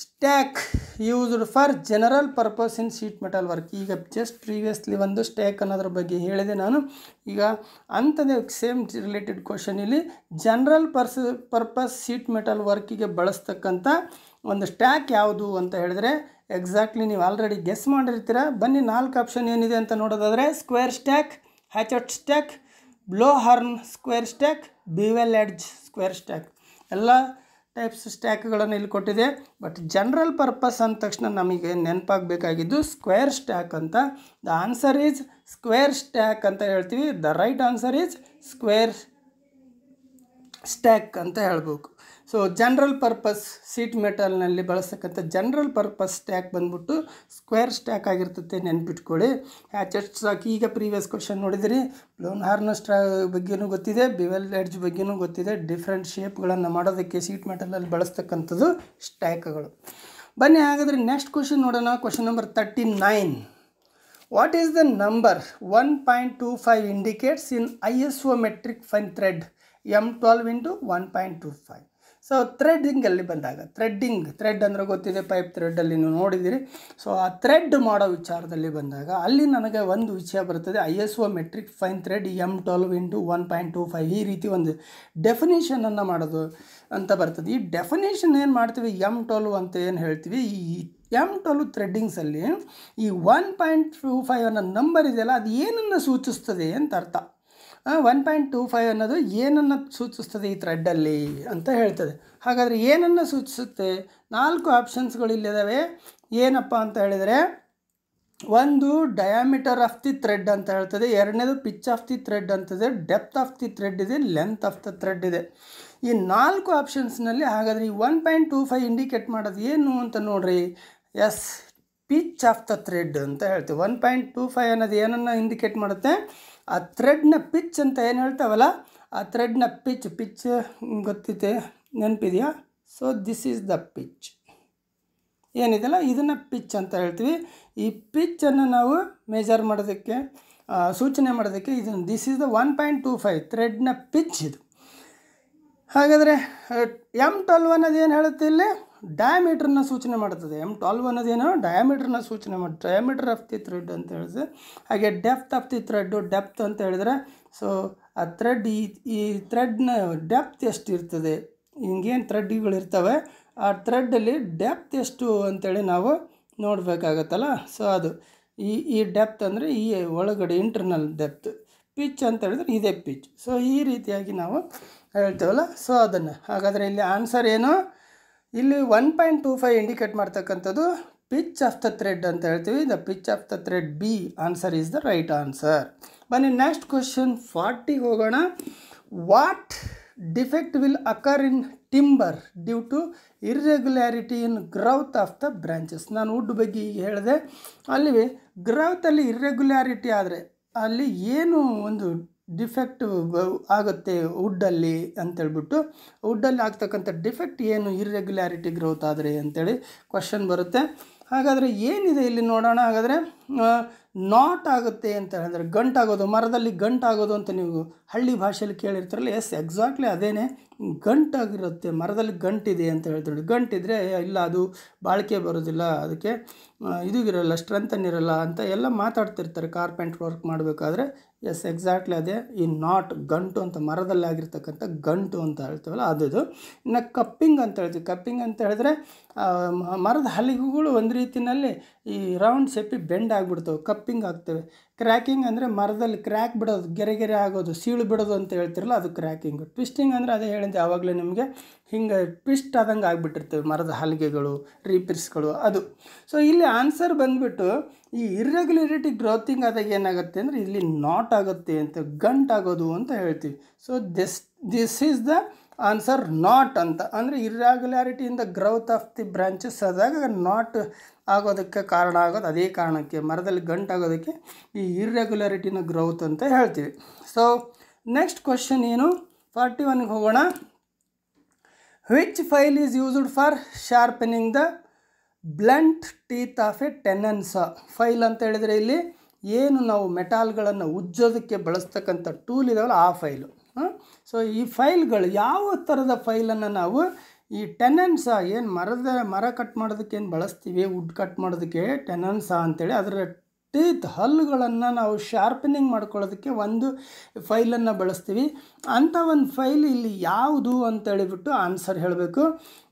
stack used for general purpose in sheet metal work. ಈಗ ಜಸ್ಟ್ ಪ್ರೀವಿಯಸ್ಲಿ ಒಂದು ಸ್ಟ್ಯಾಕ್ ಅನ್ನೋದ್ರ ಬಗ್ಗೆ ಹೇಳಿದೆ ನಾನು. ಈಗ ಅಂಥದ್ದೇ ಸೇಮ್ ರಿಲೇಟೆಡ್ ಕ್ವಶನ್ ಇಲ್ಲಿ. General purse, purpose sheet metal ವರ್ಕಿಗೆ ಬಳಸ್ತಕ್ಕಂಥ ಒಂದು ಸ್ಟ್ಯಾಕ್ ಯಾವುದು ಅಂತ ಹೇಳಿದ್ರೆ ಎಕ್ಸಾಕ್ಟ್ಲಿ ನೀವು ಆಲ್ರೆಡಿ ಗೆಸ್ ಮಾಡಿರ್ತೀರ. ಬನ್ನಿ ನಾಲ್ಕು ಆಪ್ಷನ್ ಏನಿದೆ ಅಂತ ನೋಡೋದಾದರೆ square stack hatchet stack blow horn square stack bevel edge square stack ಎಲ್ಲ ಟೈಪ್ಸ್ ಸ್ಟ್ಯಾಕ್ಗಳನ್ನು ಇಲ್ಲಿ ಕೊಟ್ಟಿದೆ. ಬಟ್ ಜನರಲ್ ಪರ್ಪಸ್ ಅಂದ ತಕ್ಷಣ ನಮಗೆ ನೆನಪಾಗಬೇಕಾಗಿದ್ದು ಸ್ಕ್ವೇರ್ ಸ್ಟ್ಯಾಕ್ ಅಂತ. The answer is square stack ಅಂತ ಹೇಳ್ತೀವಿ. The right answer is square stack ಅಂತ ಹೇಳ್ಬೇಕು. ಸೊ ಜನರಲ್ ಪರ್ಪಸ್ ಸೀಟ್ ಮೆಟಲ್ನಲ್ಲಿ ಬಳಸ್ತಕ್ಕಂಥ ಜನರಲ್ ಪರ್ಪಸ್ ಸ್ಟ್ಯಾಕ್ ಬಂದ್ಬಿಟ್ಟು ಸ್ಕ್ವೇರ್ ಸ್ಟ್ಯಾಕ್ ಆಗಿರ್ತದೆ ನೆನ್ಪಿಟ್ಕೊಳ್ಳಿ. ಹ್ಯಾಚೆಟ್ ಸ್ಟಾಕ್ ಈಗ ಪ್ರೀವಿಯಸ್ ಕ್ವಶನ್ ನೋಡಿದಿರಿ. ಲೋನ್ ಹಾರ್ನ ಸ್ಟ್ರಾ ಬಗ್ಗೆನೂ ಗೊತ್ತಿದೆ ಬಿವೆಲ್ ಎಡ್ಜ್ ಬಗ್ಗೆನೂ ಗೊತ್ತಿದೆ. ಡಿಫ್ರೆಂಟ್ ಶೇಪ್ಗಳನ್ನು ಮಾಡೋದಕ್ಕೆ ಸೀಟ್ ಮೆಟಲಲ್ಲಿ ಬಳಸ್ತಕ್ಕಂಥದ್ದು ಸ್ಟ್ಯಾಕ್ಗಳು ಬನ್ನಿ, ಹಾಗಾದರೆ ನೆಕ್ಸ್ಟ್ ಕ್ವಶನ್ ನೋಡೋಣ. Question number thirty nine what is the number one point two five indicates in I S O metric fine thread M twelve into one point two five so ಥ್ರೆಡ್ಡಿಂಗಲ್ಲಿ ಬಂದಾಗ threading thread ಅಂದರೆ ಗೊತ್ತಿದೆ pipe ಥ್ರೆಡ್ಡಲ್ಲಿ ನೀವು ನೋಡಿದ್ದೀರಿ. So ಆ thread ಮಾಡೋ ವಿಚಾರದಲ್ಲಿ ಬಂದಾಗ, ಅಲ್ಲಿ ನನಗೆ ಒಂದು ವಿಷಯ ಬರ್ತದೆ I S O metric fine thread M twelve into one point two five ಈ ರೀತಿ ಒಂದು ಡೆಫಿನೇಷನನ್ನು ಮಾಡೋದು ಅಂತ ಬರ್ತದೆ. ಈ ಡೆಫಿನೇಷನ್ ಏನು ಮಾಡ್ತೀವಿ? ಎಂ ಟ್ವೆಲ್ವ್ ಅಂತ ಏನು ಹೇಳ್ತೀವಿ? ಈ ಎಂ ಟ್ವೆಲ್ವ್ ಥ್ರೆಡ್ಡಿಂಗ್ಸಲ್ಲಿ ಈ ಒನ್ ಪಾಯಿಂಟ್ ಟೂ ಫೈವ್ ಅನ್ನೋ ನಂಬರ್ ಇದೆಯಲ್ಲ, ಅದು ಏನನ್ನು ಸೂಚಿಸ್ತದೆ ಅಂತ ಅರ್ಥ. ಒನ್ ಪಾಯಿಂಟ್ ಟೂ ಫೈವ್ ಅನ್ನೋದು ಏನನ್ನು ಸೂಚಿಸ್ತದೆ ಈ ಥ್ರೆಡ್ಡಲ್ಲಿ ಅಂತ ಹೇಳ್ತದೆ. ಹಾಗಾದರೆ ಏನನ್ನು ಸೂಚಿಸುತ್ತೆ? ನಾಲ್ಕು ಆಪ್ಷನ್ಸ್ಗಳು ಇಲ್ಲಿದ್ದಾವೆ ಏನಪ್ಪ ಅಂತ ಹೇಳಿದರೆ, ಒಂದು ಡಯಾಮೀಟರ್ ಆಫ್ ದಿ ಥ್ರೆಡ್ ಅಂತ ಹೇಳ್ತದೆ. ಎರಡನೇದು ಪಿಚ್ ಆಫ್ ದಿ ಥ್ರೆಡ್ ಅಂತದೆ. ಡೆಪ್ತ್ ಆಫ್ ದಿ ಥ್ರೆಡ್ ಇದೆ ಲೆಂತ್ ಆಫ್ ದ ಥ್ರೆಡ್ ಇದೆ. ಈ ನಾಲ್ಕು ಆಪ್ಷನ್ಸ್ನಲ್ಲಿ ಹಾಗಾದರೆ ಈ one point two five indicate ಮಾಡೋದು ಏನು ಅಂತ ನೋಡ್ರಿ. Yes pitch of the thread ಅಂತ ಹೇಳ್ತೀವಿ. ಒನ್ ಪಾಯಿಂಟ್ ಟೂ ಫೈವ್ ಅನ್ನೋದು ಏನನ್ನು ಇಂಡಿಕೇಟ್ ಮಾಡುತ್ತೆ? ಆ ಥ್ರೆಡ್ನ ಪಿಚ್ ಅಂತ ಏನು ಹೇಳ್ತಾವಲ್ಲ? ಆ ಥ್ರೆಡ್ನ ಪಿಚ್ ಪಿಚ್ ಗೊತ್ತಿದೆ, ನೆನಪಿದೆಯಾ? So this is the pitch ಏನಿದೆಯಲ್ಲ ಇದನ್ನು ಪಿಚ್ ಅಂತ ಹೇಳ್ತೀವಿ. ಈ ಪಿಚ್ಚನ್ನು ನಾವು ಮೇಜರ್ ಮಾಡೋದಕ್ಕೆ ಸೂಚನೆ ಮಾಡೋದಕ್ಕೆ ಇದನ್ನು this is the one point two five ಥ್ರೆಡ್ನ ಪಿಚ್ ಇದು. ಹಾಗಾದರೆ ಎಂ ಟ್ವೆಲ್ವ್ ಅನ್ನೋದು ಏನು ಹೇಳುತ್ತೆ ಇಲ್ಲಿ? ಡಯಾಮೀಟ್ರನ್ನ ಸೂಚನೆ ಮಾಡ್ತದೆ. ಎಂ ಟ್ವೆಲ್ವ್ ಅನ್ನೋದೇನು ಡಯಾಮೀಟ್ರನ್ನ ಸೂಚನೆ ಮಾಡಿ ಡಯಾಮೀಟ್ರ್ ಆಫ್ ದಿ ಥ್ರೆಡ್ ಅಂತ ಹೇಳಿದ್ರೆ, ಹಾಗೆ depth of the thread depth ಅಂತ ಹೇಳಿದ್ರೆ ಸೊ ಆ ಥ್ರೆಡ್ ಈ ಈ ಥ್ರೆಡ್ನ ಡೆಪ್ತ್ ಎಷ್ಟು ಇರ್ತದೆ? ಹಿಂಗೇನು ಥ್ರೆಡ್ಗಳಿರ್ತವೆ ಆ ಥ್ರೆಡ್ಡಲ್ಲಿ ಡೆಪ್ತ್ ಎಷ್ಟು ಅಂತೇಳಿ ನಾವು ನೋಡಬೇಕಾಗತ್ತಲ್ಲ? ಸೊ ಅದು, ಈ ಈ ಡೆಪ್ತ್ ಅಂದರೆ ಈ ಒಳಗಡೆ ಇಂಟರ್ನಲ್ ಡೆಪ್ತ್ ಪಿಚ್ ಅಂತ ಹೇಳಿದ್ರೆ ಇದೇ ಪಿಚ್ ಸೊ ಈ ರೀತಿಯಾಗಿ ನಾವು ಹೇಳ್ತೇವಲ್ಲ? ಸೊ ಅದನ್ನು, ಹಾಗಾದರೆ ಇಲ್ಲಿ ಆನ್ಸರ್ ಏನು? ಇಲ್ಲಿ one point two five indicate ಮಾಡ್ತಕ್ಕಂಥದ್ದು ಪಿಚ್ ಆಫ್ ದ ಥ್ರೆಡ್ ಅಂತ ಹೇಳ್ತೀವಿ. The pitch of the thread B answer is the right answer ಬನ್ನಿ ನೆಕ್ಸ್ಟ್ ಕ್ವಶನ್ ಫಾರ್ಟಿಗೆ ಹೋಗೋಣ. What defect will occur in timber due to irregularity in growth of the branches ನಾನು wood ಬಗ್ಗೆ ಈಗ ಹೇಳಿದೆ. ಅಲ್ಲಿ ಗ್ರೌತಲ್ಲಿ ಇರ್ರೆಗ್ಯುಲಾರಿಟಿ ಆದರೆ ಅಲ್ಲಿ ಏನು ಒಂದು ಡಿಫೆಕ್ಟ್ ಆಗುತ್ತೆ ವುಡ್ಡಲ್ಲಿ ಅಂತೇಳ್ಬಿಟ್ಟು ವುಡ್ಡಲ್ಲಿ ಆಗ್ತಕ್ಕಂಥ ಡಿಫೆಕ್ಟ್ ಏನು ಇರ್ರೆಗ್ಯುಲಾರಿಟಿ ಗ್ರೋತ್ ಆದರೆ ಅಂತೇಳಿ ಕ್ವಶನ್ ಬರುತ್ತೆ. ಹಾಗಾದರೆ ಏನಿದೆ ಇಲ್ಲಿ ನೋಡೋಣ, ಹಾಗಾದರೆ ನಾಟ್ ಆಗುತ್ತೆ ಅಂತ ಹೇಳಿದ್ರೆ ಗಂಟಾಗೋದು, ಮರದಲ್ಲಿ ಗಂಟಾಗೋದು ಅಂತ ನೀವು ಹಳ್ಳಿ ಭಾಷೆಯಲ್ಲಿ ಕೇಳಿರ್ತಾರಲ್ಲ ಎಸ್ ಎಕ್ಸಾಕ್ಟ್ಲಿ ಅದೇನೇ, ಗಂಟಾಗಿರುತ್ತೆ, ಮರದಲ್ಲಿ ಗಂಟಿದೆ ಅಂತ ಹೇಳ್ತಾರೆ. ಗಂಟಿದ್ರೆ ಇಲ್ಲ, ಅದು ಬಾಳಿಕೆ ಬರೋದಿಲ್ಲ, ಅದಕ್ಕೆ ಇದು ಇರೋಲ್ಲ ಸ್ಟ್ರೆಂತನ್ ಇರಲ್ಲ ಅಂತ ಎಲ್ಲ ಮಾತಾಡ್ತಿರ್ತಾರೆ ಕಾರ್ಪೆಂಟ್ ವರ್ಕ್ ಮಾಡಬೇಕಾದ್ರೆ. ಎಸ್ ಎಕ್ಸಾಕ್ಟ್ಲಿ ಅದೇ. ಈ ನಾಟ್ ಗಂಟು ಅಂತ ಮರದಲ್ಲಿ ಆಗಿರ್ತಕ್ಕಂಥ ಗಂಟು ಅಂತ ಹೇಳ್ತೀವಲ್ಲ, ಅದು ಇನ್ನು ಕಪ್ಪಿಂಗ್ ಅಂತ ಹೇಳ್ತೀವಿ. ಕಪ್ಪಿಂಗ್ ಅಂತ ಹೇಳಿದ್ರೆ ಮರದ ಹಲಿಗೆಗಳು ಒಂದು ರೀತಿಯಲ್ಲಿ ಈ ರೌಂಡ್ ಸೆಪ್ಪಿ ಬೆಂಡ್ ಆಗಿಬಿಡ್ತವೆ, ಕಪ್ಪಿಂಗ್ ಆಗ್ತವೆ. ಕ್ರ್ಯಾಕಿಂಗ್ ಅಂದರೆ ಮರದಲ್ಲಿ ಕ್ರ್ಯಾಕ್ ಬಿಡೋದು, ಗೆರೆ ಗೆರೆ ಆಗೋದು, ಸೀಳು ಬಿಡೋದು ಅಂತ ಹೇಳ್ತಿರಲ್ಲ, ಅದು ಕ್ರ್ಯಾಕಿಂಗ್ ಟ್ವಿಸ್ಟಿಂಗ್ ಅಂದರೆ ಅದೇ ಹೇಳಿದ್ದೆ, ಆವಾಗಲೇ ನಿಮಗೆ ಹಿಂಗೆ ಟ್ವಿಸ್ಟ್ ಆದಂಗೆ ಆಗಿಬಿಟ್ಟಿರ್ತವೆ ಮರದ ಹಲಿಗೆಗಳು ರೀಪಿರ್ಸ್ಗಳು ಅದು. ಸೊ ಇಲ್ಲಿ ಆನ್ಸರ್ ಬಂದುಬಿಟ್ಟು ಈ ಇರ್ರೆಗ್ಯುಲರಿಟಿ ಗ್ರೋತಿಂಗ್ ಆದಾಗ ಏನಾಗುತ್ತೆ ಅಂದರೆ ಇಲ್ಲಿ ನಾಟ್ ಆಗುತ್ತೆ ಅಂತ, ಗಂಟಾಗೋದು ಅಂತ ಹೇಳ್ತೀವಿ. So this this is the answer knot ಅಂತ. ಅಂದರೆ irregularity in the growth of the branches ಆದಾಗ ನಾಟ್ ಆಗೋದಕ್ಕೆ ಕಾರಣ ಆಗೋದು ಅದೇ ಕಾರಣಕ್ಕೆ, ಮರದಲ್ಲಿ ಗಂಟಾಗೋದಕ್ಕೆ ಈ ಇರ್ರೆಗ್ಯುಲಾರಿಟಿನ ಗ್ರೌತ್ ಅಂತ ಹೇಳ್ತೀವಿ. ಸೊ ನೆಕ್ಸ್ಟ್ ಕ್ವಶನ್ ಏನು? ಫಾರ್ಟಿ ಒನ್ಗೆ ಹೋಗೋಣ. Which file is used for sharpening the blunt teeth of a tenon saw file ಅಂತ ಹೇಳಿದರೆ ಇಲ್ಲಿ ಏನು ನಾವು ಮೆಟಾಲ್ಗಳನ್ನು ಉಜ್ಜೋದಕ್ಕೆ ಬಳಸ್ತಕ್ಕಂಥ ಟೂಲ್ ಇದಾವಲ್ಲ, ಆ ಫೈಲು ಸೊ ಈ ಫೈಲ್ಗಳು ಯಾವ ಥರದ ಫೈಲನ್ನು ನಾವು ಈ ಟೆನನ್ಸ ಏನು ಮರದ, ಮರ ಕಟ್ ಮಾಡೋದಕ್ಕೆ ಏನು ಬಳಸ್ತೀವಿ ವುಡ್ ಕಟ್ ಮಾಡೋದಕ್ಕೆ ಟೆನನ್ಸ ಅಂತೇಳಿ ಅದರ ಟೀತ್ ಹಲ್ಲುಗಳನ್ನು ನಾವು ಶಾರ್ಪನಿಂಗ್ ಮಾಡ್ಕೊಳ್ಳೋದಕ್ಕೆ ಒಂದು ಫೈಲನ್ನು ಬಳಸ್ತೀವಿ. ಅಂಥ ಒಂದು ಫೈಲ್ ಇಲ್ಲಿ ಯಾವುದು ಅಂತೇಳಿಬಿಟ್ಟು ಆನ್ಸರ್ ಹೇಳಬೇಕು.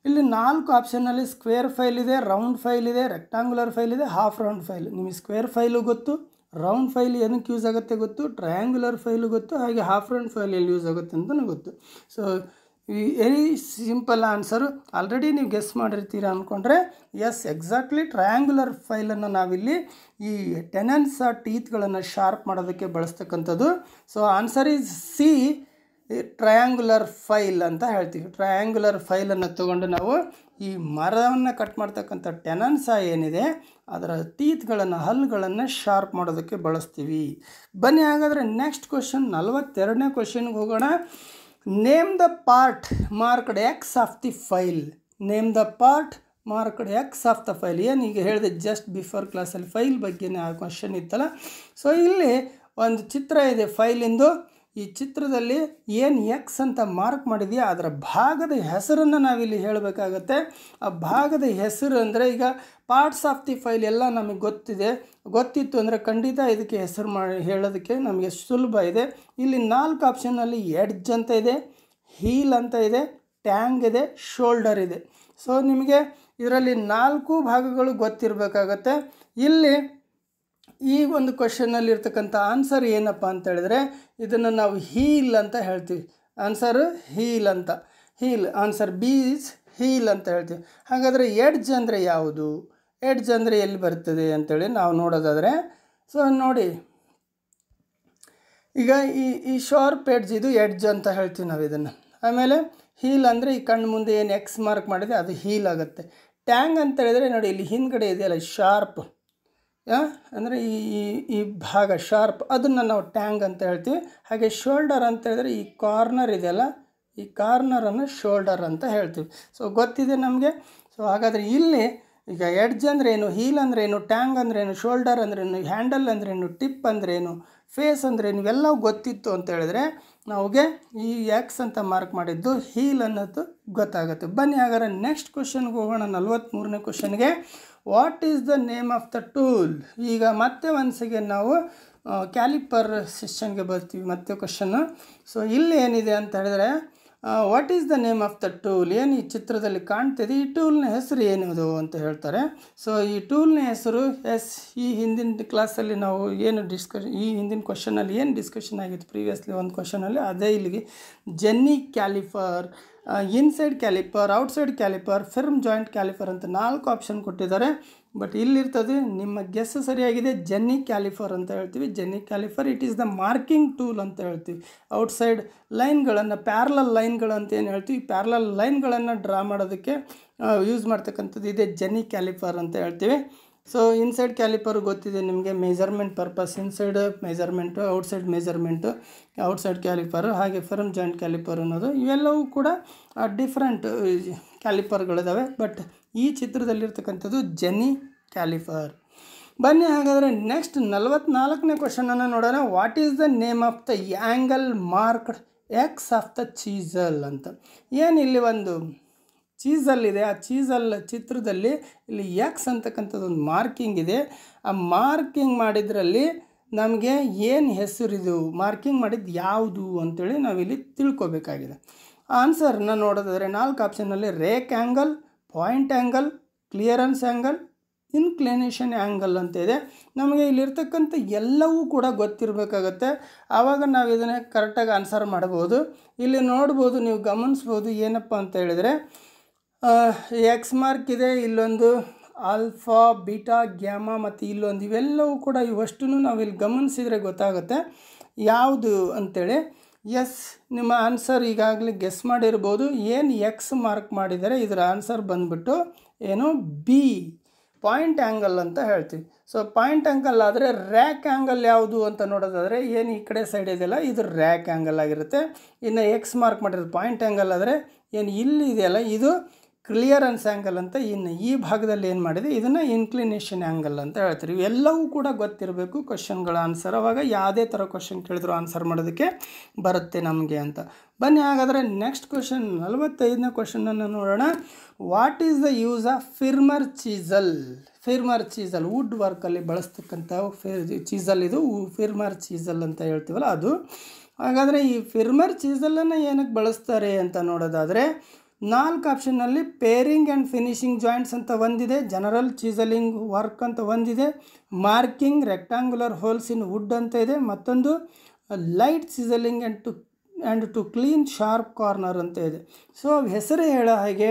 ಇಲ್ಲಿ ನಾಲ್ಕು ಆಪ್ಷನಲ್ಲಿ ಸ್ಕ್ವೇರ್ ಫೈಲ್ ಇದೆ ರೌಂಡ್ ಫೈಲ್ ಇದೆ ರೆಕ್ಟಾಂಗುಲರ್ ಫೈಲ್ ಇದೆ ಹಾಫ್ ರೌಂಡ್ ಫೈಲ್ ನಿಮಗೆ ಸ್ಕ್ವೇರ್ ಫೈಲು ಗೊತ್ತು? ರೌಂಡ್ ಫೈಲ್ ಏನಕ್ಕೆ ಯೂಸ್ ಆಗುತ್ತೆ ಗೊತ್ತು? ಟ್ರಯಾಂಗ್ಯುಲರ್ ಫೈಲು ಗೊತ್ತು, ಹಾಗೆ ಹಾಫ್ ರೌಂಡ್ ಫೈಲ್ ಎಲ್ಲಿ ಯೂಸ್ ಆಗುತ್ತೆ ಅಂತಲೂ ಗೊತ್ತು. So very simple answer already ನೀವು ಗೆಸ್ ಮಾಡಿರ್ತೀರ ಅಂದ್ಕೊಂಡ್ರೆ ಎಸ್ ಎಕ್ಸಾಕ್ಟ್ಲಿ ಟ್ರಯಾಂಗ್ಯುಲರ್ ಫೈಲನ್ನು ನಾವಿಲ್ಲಿ ಈ ಟೆನನ್ಸ ಟೀತ್ಗಳನ್ನು ಶಾರ್ಪ್ ಮಾಡೋದಕ್ಕೆ ಬಳಸ್ತಕ್ಕಂಥದ್ದು. So answer is C triangular file ಅಂತ ಹೇಳ್ತೀವಿ. ಟ್ರಯಾಂಗ್ಯುಲರ್ ಫೈಲನ್ನು ತೊಗೊಂಡು ನಾವು ಈ ಮರವನ್ನು ಕಟ್ ಮಾಡ್ತಕ್ಕಂಥ ಟೆನನ್ಸ ಏನಿದೆ ಅದರ ಟೀತ್ಗಳನ್ನು ಹಲ್ಲುಗಳನ್ನು ಶಾರ್ಪ್ ಮಾಡೋದಕ್ಕೆ ಬಳಸ್ತೀವಿ. ಬನ್ನಿ ಹಾಗಾದರೆ ನೆಕ್ಸ್ಟ್ ಕ್ವಶನ್ ನಲವತ್ತೆರಡನೇ ಕ್ವಶನ್ಗೆ ಹೋಗೋಣ. Name the part marked X of the file name the part marked X of the file ಏನು ಈಗ ಹೇಳಿದೆ ಜಸ್ಟ್ ಬಿಫೋರ್ ಕ್ಲಾಸಲ್ಲಿ ಫೈಲ್ ಬಗ್ಗೆನೇ ಆ ಕ್ವಶನ್ ಇತ್ತಲ್ಲ. ಸೊ ಇಲ್ಲಿ ಒಂದು ಚಿತ್ರ ಇದೆ ಫೈಲಿಂದು ಈ ಚಿತ್ರದಲ್ಲಿ ಏನು ಎಕ್ಸ್ ಅಂತ ಮಾರ್ಕ್ ಮಾಡಿದೆಯಾ, ಅದರ ಭಾಗದ ಹೆಸರನ್ನು ನಾವಿಲ್ಲಿ ಹೇಳಬೇಕಾಗತ್ತೆ. ಆ ಭಾಗದ ಹೆಸರು ಅಂದರೆ ಈಗ ಪಾರ್ಟ್ಸ್ ಆಫ್ ದಿ ಫೈಲ್ ಎಲ್ಲ ನಮಗೆ ಗೊತ್ತಿದೆ. ಗೊತ್ತಿತ್ತು ಅಂದರೆ ಖಂಡಿತ ಇದಕ್ಕೆ ಹೆಸರು ಮಾಡಿ ಹೇಳೋದಕ್ಕೆ ನಮಗೆ ಸುಲಭ ಇದೆ. ಇಲ್ಲಿ ನಾಲ್ಕು ಆಪ್ಷನ್ನಲ್ಲಿ ಎಡ್ಜ್ ಅಂತ ಇದೆ ಹೀಲ್ ಅಂತ ಇದೆ ಟ್ಯಾಂಗ್ ಇದೆ ಶೋಲ್ಡರ್ ಇದೆ. ಸೊ ನಿಮಗೆ ಇದರಲ್ಲಿ ನಾಲ್ಕು ಭಾಗಗಳು ಗೊತ್ತಿರಬೇಕಾಗತ್ತೆ. ಇಲ್ಲಿ ಈ ಒಂದು ಕ್ವಶನಲ್ಲಿ ಇರ್ತಕ್ಕಂಥ ಆನ್ಸರ್ ಏನಪ್ಪ ಅಂತ ಹೇಳಿದ್ರೆ, ಇದನ್ನು ನಾವು ಹೀಲ್ ಅಂತ ಹೇಳ್ತೀವಿ. ಆನ್ಸರ್ ಹೀಲ್ ಅಂತ. Heel answer B is heel ಅಂತ ಹೇಳ್ತೀವಿ. ಹಾಗಾದರೆ ಎಡ್ಜ್ ಅಂದರೆ ಯಾವುದು? ಎಡ್ಜ್ ಅಂದರೆ ಎಲ್ಲಿ ಬರ್ತದೆ ಅಂತೇಳಿ ನಾವು ನೋಡೋದಾದರೆ ಸೊ ನೋಡಿ. ಈಗ ಈ ಈ ಶಾರ್ಪ್ ಎಡ್ಜ್ ಇದು ಎಡ್ಜ್ ಅಂತ ಹೇಳ್ತೀವಿ ನಾವು ಇದನ್ನು. ಆಮೇಲೆ ಹೀಲ್ ಅಂದರೆ ಈ ಕಣ್ಣು ಮುಂದೆ ಏನು ಎಕ್ಸ್ ಮಾರ್ಕ್ ಮಾಡಿದೆ, ಅದು ಹೀಲ್ ಆಗುತ್ತೆ. ಟ್ಯಾಂಗ್ ಅಂತ ಹೇಳಿದರೆ ನೋಡಿ, ಇಲ್ಲಿ ಹಿಂದ್ಗಡೆ ಇದೆಯಲ್ಲ ಶಾರ್ಪ್ ಅಂದರೆ ಈ ಈ ಈ ಭಾಗ ಶಾರ್ಪ್ ಅದನ್ನು ನಾವು ಟ್ಯಾಂಗ್ ಅಂತ ಹೇಳ್ತೀವಿ. ಹಾಗೆ ಶೋಲ್ಡರ್ ಅಂತ ಹೇಳಿದ್ರೆ ಈ ಕಾರ್ನರ್ ಇದೆಯಲ್ಲ ಈ ಕಾರ್ನರನ್ನು ಶೋಲ್ಡರ್ ಅಂತ ಹೇಳ್ತೀವಿ. ಸೊ ಗೊತ್ತಿದೆ ನಮಗೆ? ಸೊ ಹಾಗಾದರೆ ಇಲ್ಲಿ ಈಗ ಎಡ್ಜ್ ಅಂದ್ರೇನು ಹೀಲ್ ಅಂದ್ರೇನು ಟ್ಯಾಂಗ್ ಅಂದ್ರೇನು ಶೋಲ್ಡರ್ ಅಂದ್ರೇನು ಹ್ಯಾಂಡಲ್ ಅಂದ್ರೇನು ಟಿಪ್ ಅಂದ್ರೇನು ಫೇಸ್ ಅಂದರೆ ಇವೆಲ್ಲವೂ ಗೊತ್ತಿತ್ತು ಅಂತ ಹೇಳಿದ್ರೆ ನಮಗೆ ಈ ಎಕ್ಸ್ ಅಂತ ಮಾರ್ಕ್ ಮಾಡಿದ್ದು ಹೀಲ್ ಅನ್ನೋದು ಗೊತ್ತಾಗುತ್ತೆ. ಬನ್ನಿ ಹಾಗಾದ್ರೆ ನೆಕ್ಸ್ಟ್ ಕ್ವಶನ್ಗೆ ಹೋಗೋಣ. ನಲ್ವತ್ತ್ಮೂರನೇ ಕ್ವಶನ್ಗೆ what is the name of the tool ಈಗ ಮತ್ತೆ ಒಂದ್ಸಿಗೆ ನಾವು ಕ್ಯಾಲಿಪರ್ ಸೆಷನ್ಗೆ ಬರ್ತೀವಿ. ಮತ್ತೆ ಕ್ವಶನ್ನು ಸೊ ಇಲ್ಲಿ ಏನಿದೆ ಅಂತ ಹೇಳಿದ್ರೆ what is the name of the tool ಏನು ಈ ಚಿತ್ರದಲ್ಲಿ ಕಾಣ್ತಿದೆ? ಈ ಟೂಲ್ನ ಹೆಸರು ಏನಿದು ಅಂತ ಹೇಳ್ತಾರೆ. ಸೊ ಈ ಟೂಲ್ನ ಹೆಸರು ಎಸ್ ಈ ಹಿಂದಿನ ಕ್ಲಾಸಲ್ಲಿ ನಾವು ಏನು ಡಿಸ್ಕಸ್ ಈ ಹಿಂದಿನ ಕ್ವಶನಲ್ಲಿ ಏನು ಡಿಸ್ಕಷನ್ ಆಗಿತ್ತು? ಪ್ರೀವಿಯಸ್ಲಿ ಒಂದು ಕ್ವಶನಲ್ಲಿ ಅದೇ ಇಲ್ಲಿಗೆ jenny caliper inside caliper outside caliper firm joint caliper ಅಂತ ನಾಲ್ಕು ಆಪ್ಷನ್ ಕೊಟ್ಟಿದ್ದಾರೆ. ಬಟ್ ಇಲ್ಲಿರ್ತದೆ, ನಿಮ್ಮ ಗೆಸ್ ಸರಿಯಾಗಿದೆ ಜೆನ್ನಿ ಕ್ಯಾಲಿಫರ್ ಅಂತ ಹೇಳ್ತೀವಿ. Jenny calliper it is the marking tool ಅಂತ ಹೇಳ್ತೀವಿ. ಔಟ್ಸೈಡ್ ಲೈನ್ಗಳನ್ನು ಪ್ಯಾರಲಲ್ ಅಂತ ಏನು ಹೇಳ್ತೀವಿ? ಪ್ಯಾರಲಲ್ ಲೈನ್ಗಳನ್ನು ಡ್ರಾ ಮಾಡೋದಕ್ಕೆ ಯೂಸ್ ಮಾಡ್ತಕ್ಕಂಥದ್ದು ಇದೆ ಜೆನ್ನಿ ಕ್ಯಾಲಿಫರ್ ಅಂತ ಹೇಳ್ತೀವಿ. ಸೊ ಇನ್ಸೈಡ್ ಕ್ಯಾಲಿಪರ್ ಗೊತ್ತಿದೆ ನಿಮಗೆ measurement purpose inside measurement outside measurement outside calliper ಹಾಗೆ ಫರ್ಮ್ ಜಾಯಿಂಟ್ ಕ್ಯಾಲಿಪರ್ ಅನ್ನೋದು ಇವೆಲ್ಲವೂ ಕೂಡ ಡಿಫ್ರೆಂಟ್ ಕ್ಯಾಲಿಪರ್ಗಳಿದ್ದಾವೆ ಬಟ್ ಈ ಚಿತ್ರದಲ್ಲಿರ್ತಕ್ಕಂಥದ್ದು ಜೆನಿ ಕ್ಯಾಲಿಫರ್ ಬನ್ನಿ ಹಾಗಾದರೆ ನೆಕ್ಸ್ಟ್ ನಲವತ್ನಾಲ್ಕನೇ ಕ್ವಶನನ್ನು ನೋಡೋಣ. What is the name of the angle marked X of the chisel ಅಂತ. ಏನು ಇಲ್ಲಿ ಒಂದು ಚೀಸಲ್ಲಿದೆ. ಆ ಚೀಸಲ್ ಚಿತ್ರದಲ್ಲಿ ಇಲ್ಲಿ ಎಕ್ಸ್ ಅಂತಕ್ಕಂಥದ್ದೊಂದು ಮಾರ್ಕಿಂಗ್ ಇದೆ. ಆ ಮಾರ್ಕಿಂಗ್ ಮಾಡಿದ್ರಲ್ಲಿ ನಮಗೆ ಏನು ಹೆಸರಿದು ಮಾರ್ಕಿಂಗ್ ಮಾಡಿದ್ದು ಯಾವುದು ಅಂತೇಳಿ ನಾವಿಲ್ಲಿ ತಿಳ್ಕೊಬೇಕಾಗಿದೆ. ಆನ್ಸರ್ನ ನೋಡೋದಾದರೆ ನಾಲ್ಕು ಆಪ್ಷನ್ನಲ್ಲಿ rake angle point angle clearance angle inclination angle ಅಂತ ಇದೆ. ನಮಗೆ ಇಲ್ಲಿರ್ತಕ್ಕಂಥ ಎಲ್ಲವೂ ಕೂಡ ಗೊತ್ತಿರಬೇಕಾಗತ್ತೆ. ಆವಾಗ ನಾವು ಇದನ್ನೇ ಕರೆಕ್ಟಾಗಿ ಆನ್ಸರ್ ಮಾಡ್ಬೋದು. ಇಲ್ಲಿ ನೋಡ್ಬೋದು, ನೀವು ಗಮನಿಸ್ಬೋದು ಏನಪ್ಪ ಅಂತ ಹೇಳಿದರೆ ಎಕ್ಸ್ ಮಾರ್ಕ್ ಇದೆ, ಇಲ್ಲೊಂದು ಆಲ್ಫಾ ಬೀಟಾ ಗ್ಯಾಮಾ ಮತ್ತು ಇಲ್ಲೊಂದು ಇವೆಲ್ಲವೂ ಕೂಡ ಇವಷ್ಟು ನಾವು ಇಲ್ಲಿ ಗಮನಿಸಿದರೆ ಗೊತ್ತಾಗುತ್ತೆ. ಯಾವುದು ಅಂತೇಳಿ? ಎಸ್ ನಿಮ್ಮ ಆನ್ಸರ್ ಈಗಾಗಲೇ ಗೆಸ್ ಮಾಡಿರ್ಬೋದು. ಏನು ಎಕ್ಸ್ ಮಾರ್ಕ್ ಮಾಡಿದರೆ ಇದರ ಆನ್ಸರ್ ಬಂದ್ಬಿಟ್ಟು ಏನು? ಬಿ ಪಾಯಿಂಟ್ ಆ್ಯಂಗಲ್ ಅಂತ ಹೇಳ್ತೀವಿ. ಸೊ ಪಾಯಿಂಟ್ ಆ್ಯಂಗಲ್ ಆದರೆ ರ್ಯಾಕ್ ಆ್ಯಂಗಲ್ ಯಾವುದು ಅಂತ ನೋಡೋದಾದರೆ ಏನು ಈ ಕಡೆ ಸೈಡ್ ಇದೆಯಲ್ಲ, ಇದು ರ್ಯಾಕ್ ಆ್ಯಂಗಲ್ ಆಗಿರುತ್ತೆ. ಇನ್ನು ಎಕ್ಸ್ ಮಾರ್ಕ್ ಮಾಡಿರೋದು ಪಾಯಿಂಟ್ ಆ್ಯಂಗಲ್ ಆದರೆ ಏನು ಇಲ್ಲಿ ಇದೆಯಲ್ಲ, ಇದು ಕ್ಲಿಯರೆನ್ಸ್ ಆ್ಯಂಗಲ್ ಅಂತ ಇನ್ನು ಈ ಭಾಗದಲ್ಲಿ ಏನು ಮಾಡಿದೆ? ಇದನ್ನು ಇನ್ಕ್ಲಿನೇಷನ್ ಆ್ಯಂಗಲ್ ಅಂತ ಹೇಳ್ತೀವಿ ಇವೆಲ್ಲವೂ ಕೂಡ ಗೊತ್ತಿರಬೇಕು ಕ್ವಶನ್ಗಳ ಆನ್ಸರ್ ಅವಾಗ ಯಾವುದೇ ಥರ ಕ್ವಶನ್ ಕೇಳಿದ್ರು ಆನ್ಸರ್ ಮಾಡೋದಕ್ಕೆ ಬರುತ್ತೆ ನಮಗೆ ಅಂತ. ಬನ್ನಿ ಹಾಗಾದರೆ ನೆಕ್ಸ್ಟ್ ಕ್ವಶನ್ ನಲವತ್ತೈದನೇ ಕ್ವಶನನ್ನು ನೋಡೋಣ. What is the use of firmer chisel firmer chisel wood ವರ್ಕಲ್ಲಿ ಬಳಸ್ತಕ್ಕಂಥ ಫಿರ್ ಚೀಸಲ್ ಇದು ಫಿರ್ಮರ್ ಚೀಸಲ್ ಅಂತ ಹೇಳ್ತೀವಲ್ಲ ಅದು. ಹಾಗಾದರೆ ಈ ಫಿರ್ಮರ್ ಚೀಸಲನ್ನು ಏನಕ್ಕೆ ಬಳಸ್ತಾರೆ ಅಂತ ನೋಡೋದಾದರೆ ನಾಲ್ಕು ಆಪ್ಷನ್ನಲ್ಲಿ ಪೇರಿಂಗ್ ಆ್ಯಂಡ್ ಫಿನಿಶಿಂಗ್ ಜಾಯಿಂಟ್ಸ್ ಅಂತ ಒಂದಿದೆ ಜನರಲ್ ಚೀಸಲಿಂಗ್ ವರ್ಕ್ ಅಂತ ಒಂದಿದೆ marking rectangular holes in wood ಅಂತ ಇದೆ, ಮತ್ತೊಂದು light chiselling and to and to clean sharp corner ಅಂತ ಇದೆ. ಸೊ ಹೆಸರೇ ಹೇಳೋ ಹಾಗೆ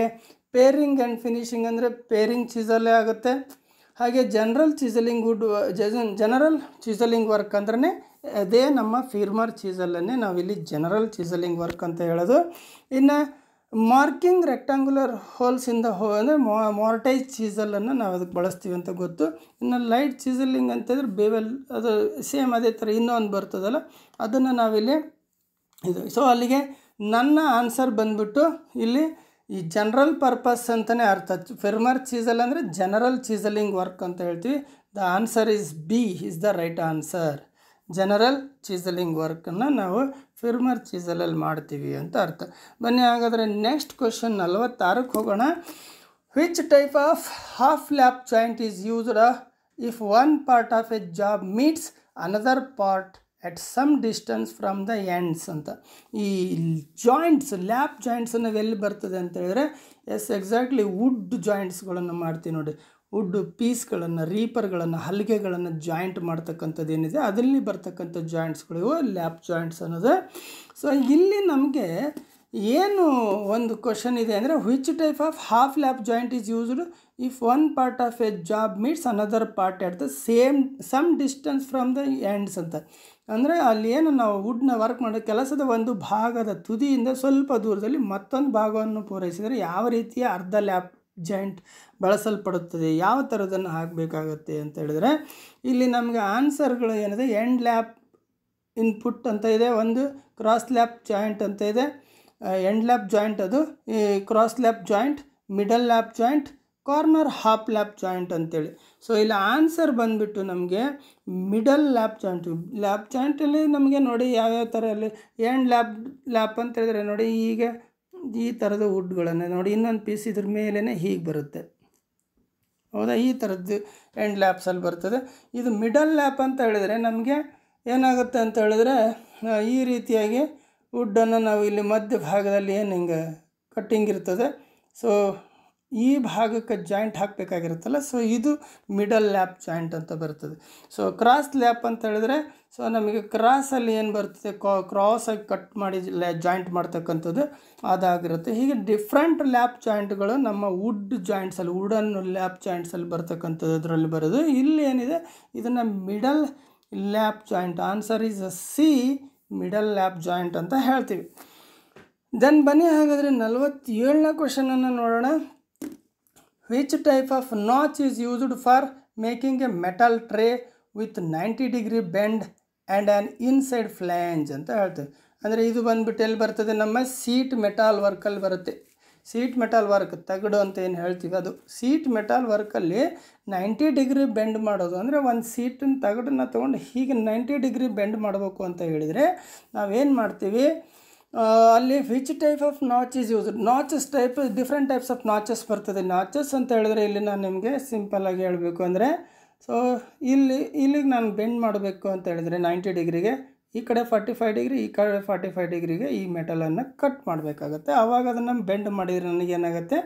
ಪೇರಿಂಗ್ ಆ್ಯಂಡ್ ಫಿನಿಶಿಂಗ್ ಅಂದರೆ ಪೇರಿಂಗ್ ಚೀಸಲ್ಲೇ ಆಗುತ್ತೆ. ಹಾಗೆ general chiselling wood general chiselling work ಅಂದ್ರೆ ಅದೇ ನಮ್ಮ ಫಿರ್ಮರ್ ಚೀಸಲನ್ನೇ ನಾವಿಲ್ಲಿ ಜನರಲ್ ಚೀಸಲಿಂಗ್ ವರ್ಕ್ ಅಂತ ಹೇಳೋದು. ಇನ್ನು ಮಾರ್ಕಿಂಗ್ ರೆಕ್ಟಾಂಗ್ಯುಲರ್ ಹೋಲ್ಸಿಂದ ಹೋ, ಅಂದರೆ ಮೋರ್ಟೈಸ್ ಚೀಸಲನ್ನು ನಾವು ಅದಕ್ಕೆ ಬಳಸ್ತೀವಿ ಅಂತ ಗೊತ್ತು. ಇನ್ನು ಲೈಟ್ ಚೀಸಲಿಂಗ್ ಅಂತಂದರೆ ಬೇವೆಲ್, ಅದು ಸೇಮ್ ಅದೇ ಥರ ಇನ್ನೊಂದು ಬರ್ತದಲ್ಲ, ಅದನ್ನು ನಾವಿಲ್ಲಿ ಇದು ಸೊ ಅಲ್ಲಿಗೆ ನನ್ನ ಆನ್ಸರ್ ಬಂದುಬಿಟ್ಟು ಇಲ್ಲಿ ಈ ಜನರಲ್ ಪರ್ಪಸ್ ಅಂತಲೇ ಅರ್ಥ. ಫೆರ್ಮರ್ ಚೀಸಲ್ ಅಂದರೆ ಜನರಲ್ ಚೀಸಲಿಂಗ್ ವರ್ಕ್ ಅಂತ ಹೇಳ್ತೀವಿ. The answer is B, is the right answer. General chiselling ವರ್ಕನ್ನು ನಾವು ಫಿರ್ಮರ್ ಚೀಸಲಲ್ಲಿ ಮಾಡ್ತೀವಿ ಅಂತ ಅರ್ಥ. ಬನ್ನಿ, ಹಾಗಾದರೆ ನೆಕ್ಸ್ಟ್ ಕ್ವೆಶನ್ ನಲವತ್ತಾರಕ್ಕೆ ಹೋಗೋಣ. Which type of half lap joint is used if one part of a job meets another part at some distance from the ends ಅಂತ. ಈ ಜಾಯಿಂಟ್ಸ್ ಲ್ಯಾಪ್ ಜಾಯಿಂಟ್ಸ್ ನಾವು ಎಲ್ಲಿ ಬರ್ತದೆ ಅಂತ ಹೇಳಿದ್ರೆ ಎಸ್ ಎಕ್ಸಾಕ್ಟ್ಲಿ ವುಡ್ ಜಾಯಿಂಟ್ಸ್ಗಳನ್ನು ಮಾಡ್ತೀವಿ ನೋಡಿ. ವುಡ್ ಪೀಸ್ಗಳನ್ನು, ರೀಪರ್ಗಳನ್ನು, ಹಲಿಗೆಗಳನ್ನು ಜಾಯಿಂಟ್ ಮಾಡ್ತಕ್ಕಂಥದ್ದು ಏನಿದೆ ಅದರಲ್ಲಿ ಬರ್ತಕ್ಕಂಥ ಜಾಯಿಂಟ್ಸ್ಗಳು ಲ್ಯಾಪ್ ಜಾಯಿಂಟ್ಸ್ ಅನ್ನೋದು. ಸೊ ಇಲ್ಲಿ ನಮಗೆ ಏನು ಒಂದು ಕ್ವಶನ್ ಇದೆ ಅಂದರೆ which type of half lap joint is used if one part of a job meets another part at the same some distance from the ends ಅಂತ. ಅಂದರೆ, ಅಲ್ಲಿ ಏನು ನಾವು ವುಡ್ನ ವರ್ಕ್ ಮಾಡೋ ಕೆಲಸದ ಒಂದು ಭಾಗದ ತುದಿಯಿಂದ ಸ್ವಲ್ಪ ದೂರದಲ್ಲಿ ಮತ್ತೊಂದು ಭಾಗವನ್ನು ಪೂರೈಸಿದರೆ ಯಾವ ರೀತಿಯ ಅರ್ಧ ಲ್ಯಾಪ್ ಜಾಯಿಂಟ್ ಬಳಸಲ್ಪಡುತ್ತದೆ. ಯಾವ ಥರದನ್ನು ಹಾಕಬೇಕಾಗತ್ತೆ ಅಂತ ಹೇಳಿದ್ರೆ, ಇಲ್ಲಿ ನಮಗೆ ಆನ್ಸರ್ಗಳು ಏನಿದೆ ಎಂಡ್ ಲ್ಯಾಪ್ ಇನ್ಪುಟ್ ಅಂತ ಇದೆ, ಒಂದು ಕ್ರಾಸ್ ಲ್ಯಾಪ್ ಜಾಯಿಂಟ್ ಅಂತ ಇದೆ ಎಂಡ್ ಲ್ಯಾಪ್ ಜಾಯಿಂಟ್ ಅದು, ಈ cross lap joint middle lap joint corner half lap joint ಅಂತೇಳಿ. ಸೊ ಇಲ್ಲಿ ಆನ್ಸರ್ ಬಂದುಬಿಟ್ಟು ನಮಗೆ ಮಿಡಲ್ ಲ್ಯಾಪ್ ಜಾಯಿಂಟ್ ಲ್ಯಾಪ್ ಜಾಯಿಂಟಲ್ಲಿ ನಮಗೆ ನೋಡಿ ಯಾವ್ಯಾವ ಥರ ಅಲ್ಲಿ ಎಂಡ್ ಲ್ಯಾಪ್ ಲ್ಯಾಪ್ ಅಂತ ಹೇಳಿದ್ರೆ ನೋಡಿ, ಹೀಗೆ ಈ ಥರದ ವುಡ್ಗಳನ್ನು ನೋಡಿ, ಇನ್ನೊಂದು ಪೀಸ್ ಇದ್ರ ಮೇಲೇ ಹೀಗೆ ಬರುತ್ತೆ. ಹೌದಾ? ಈ ಥರದ್ದು ಎಂಡ್ ಲ್ಯಾಪ್ಸಲ್ಲಿ ಬರ್ತದೆ. ಇದು ಮಿಡಲ್ ಲ್ಯಾಪ್ ಅಂತ ಹೇಳಿದರೆ ನಮಗೆ ಏನಾಗುತ್ತೆ ಅಂತ ಹೇಳಿದ್ರೆ ಈ ರೀತಿಯಾಗಿ ವುಡ್ಡನ್ನು ನಾವು ಇಲ್ಲಿ ಮಧ್ಯ ಭಾಗದಲ್ಲಿ ಏನು ಹಿಂಗೆ ಕಟ್ಟಿಂಗ್ ಇರ್ತದೆ. ಸೊ ಈ ಭಾಗಕ್ಕೆ ಜಾಯಿಂಟ್ ಹಾಕಬೇಕಾಗಿರುತ್ತಲ್ಲ ಸೊ ಇದು ಮಿಡಲ್ ಲ್ಯಾಪ್ ಜಾಯಿಂಟ್ ಅಂತ ಬರ್ತದೆ. ಸೊ ಕ್ರಾಸ್ ಲ್ಯಾಪ್ ಅಂತ ಹೇಳಿದ್ರೆ ಸೊ ನಮಗೆ ಕ್ರಾಸಲ್ಲಿ ಏನು ಬರ್ತದೆ? ಕ್ರಾಸಾಗಿ ಕಟ್ ಮಾಡಿ ಜಾಯಿಂಟ್ ಮಾಡ್ತಕ್ಕಂಥದ್ದು ಅದಾಗಿರುತ್ತೆ. ಹೀಗೆ ಡಿಫ್ರೆಂಟ್ ಲ್ಯಾಪ್ ಜಾಯಿಂಟ್ಗಳು ನಮ್ಮ ವುಡ್ ಜಾಯಿಂಟ್ಸಲ್ಲಿ ವುಡನ್ ಲ್ಯಾಪ್ ಜಾಯಿಂಟ್ಸಲ್ಲಿ ಬರ್ತಕ್ಕಂಥದ್ದು ಅದರಲ್ಲಿ ಬರೋದು. ಇಲ್ಲಿ ಏನಿದೆ? ಇದನ್ನು middle lap joint answer is uh C middle lap joint ಅಂತ ಹೇಳ್ತೀವಿ. ದೆನ್ ಬನ್ನಿ ಹಾಗಾದರೆ ನಲವತ್ತೇಳನೇ ಕ್ವಶನನ್ನು ನೋಡೋಣ. Which type of notch is used for making a metal tray with ninety degree bend and an inside flange ಅಂತ ಹೇಳ್ತೇವೆ. ಅಂದರೆ ಇದು ಬಂದುಬಿಟ್ಟು ಎಲ್ಲಿ ಬರ್ತದೆ? ನಮ್ಮ ಸೀಟ್ ಮೆಟಾಲ್ ವರ್ಕಲ್ಲಿ ಬರುತ್ತೆ. ಸೀಟ್ ಮೆಟಾಲ್ ವರ್ಕ್ ತಗಡು ಅಂತ ಏನು ಹೇಳ್ತೀವಿ? ಅದು ಸೀಟ್ ಮೆಟಾಲ್ ವರ್ಕಲ್ಲಿ ನೈಂಟಿ ಡಿಗ್ರಿ ಬೆಂಡ್ ಮಾಡೋದು. ಅಂದರೆ ಒಂದು ಸೀಟನ್ನು ತಗಡನ್ನ ತೊಗೊಂಡು ಹೀಗೆ ನೈಂಟಿ ಡಿಗ್ರಿ ಬೆಂಡ್ ಮಾಡಬೇಕು ಅಂತ ಹೇಳಿದರೆ ನಾವೇನು ಮಾಡ್ತೀವಿ? ಅಲ್ಲಿ which type of notches use notches type different types of notches ಬರ್ತದೆ. ನಾಚಸ್ ಅಂತ ಹೇಳಿದ್ರೆ ಇಲ್ಲಿ ನಾನು ನಿಮಗೆ ಸಿಂಪಲ್ಲಾಗಿ ಹೇಳಬೇಕು. ಅಂದರೆ ಸೊ ಇಲ್ಲಿ, ಇಲ್ಲಿಗೆ ನಾನು ಬೆಂಡ್ ಮಾಡಬೇಕು ಅಂತ ಹೇಳಿದರೆ ನೈಂಟಿ ಡಿಗ್ರಿಗೆ, ಈ ಕಡೆ ಫಾರ್ಟಿ ಫೈವ್ ಡಿಗ್ರಿ, ಈ ಕಡೆ ಫಾರ್ಟಿ ಫೈವ್ ಡಿಗ್ರಿಗೆ ಈ ಮೆಟಲನ್ನು ಕಟ್ ಮಾಡಬೇಕಾಗತ್ತೆ. ಆವಾಗ ಅದನ್ನು ಬೆಂಡ್ ಮಾಡಿದರೆ ನನಗೇನಾಗುತ್ತೆ?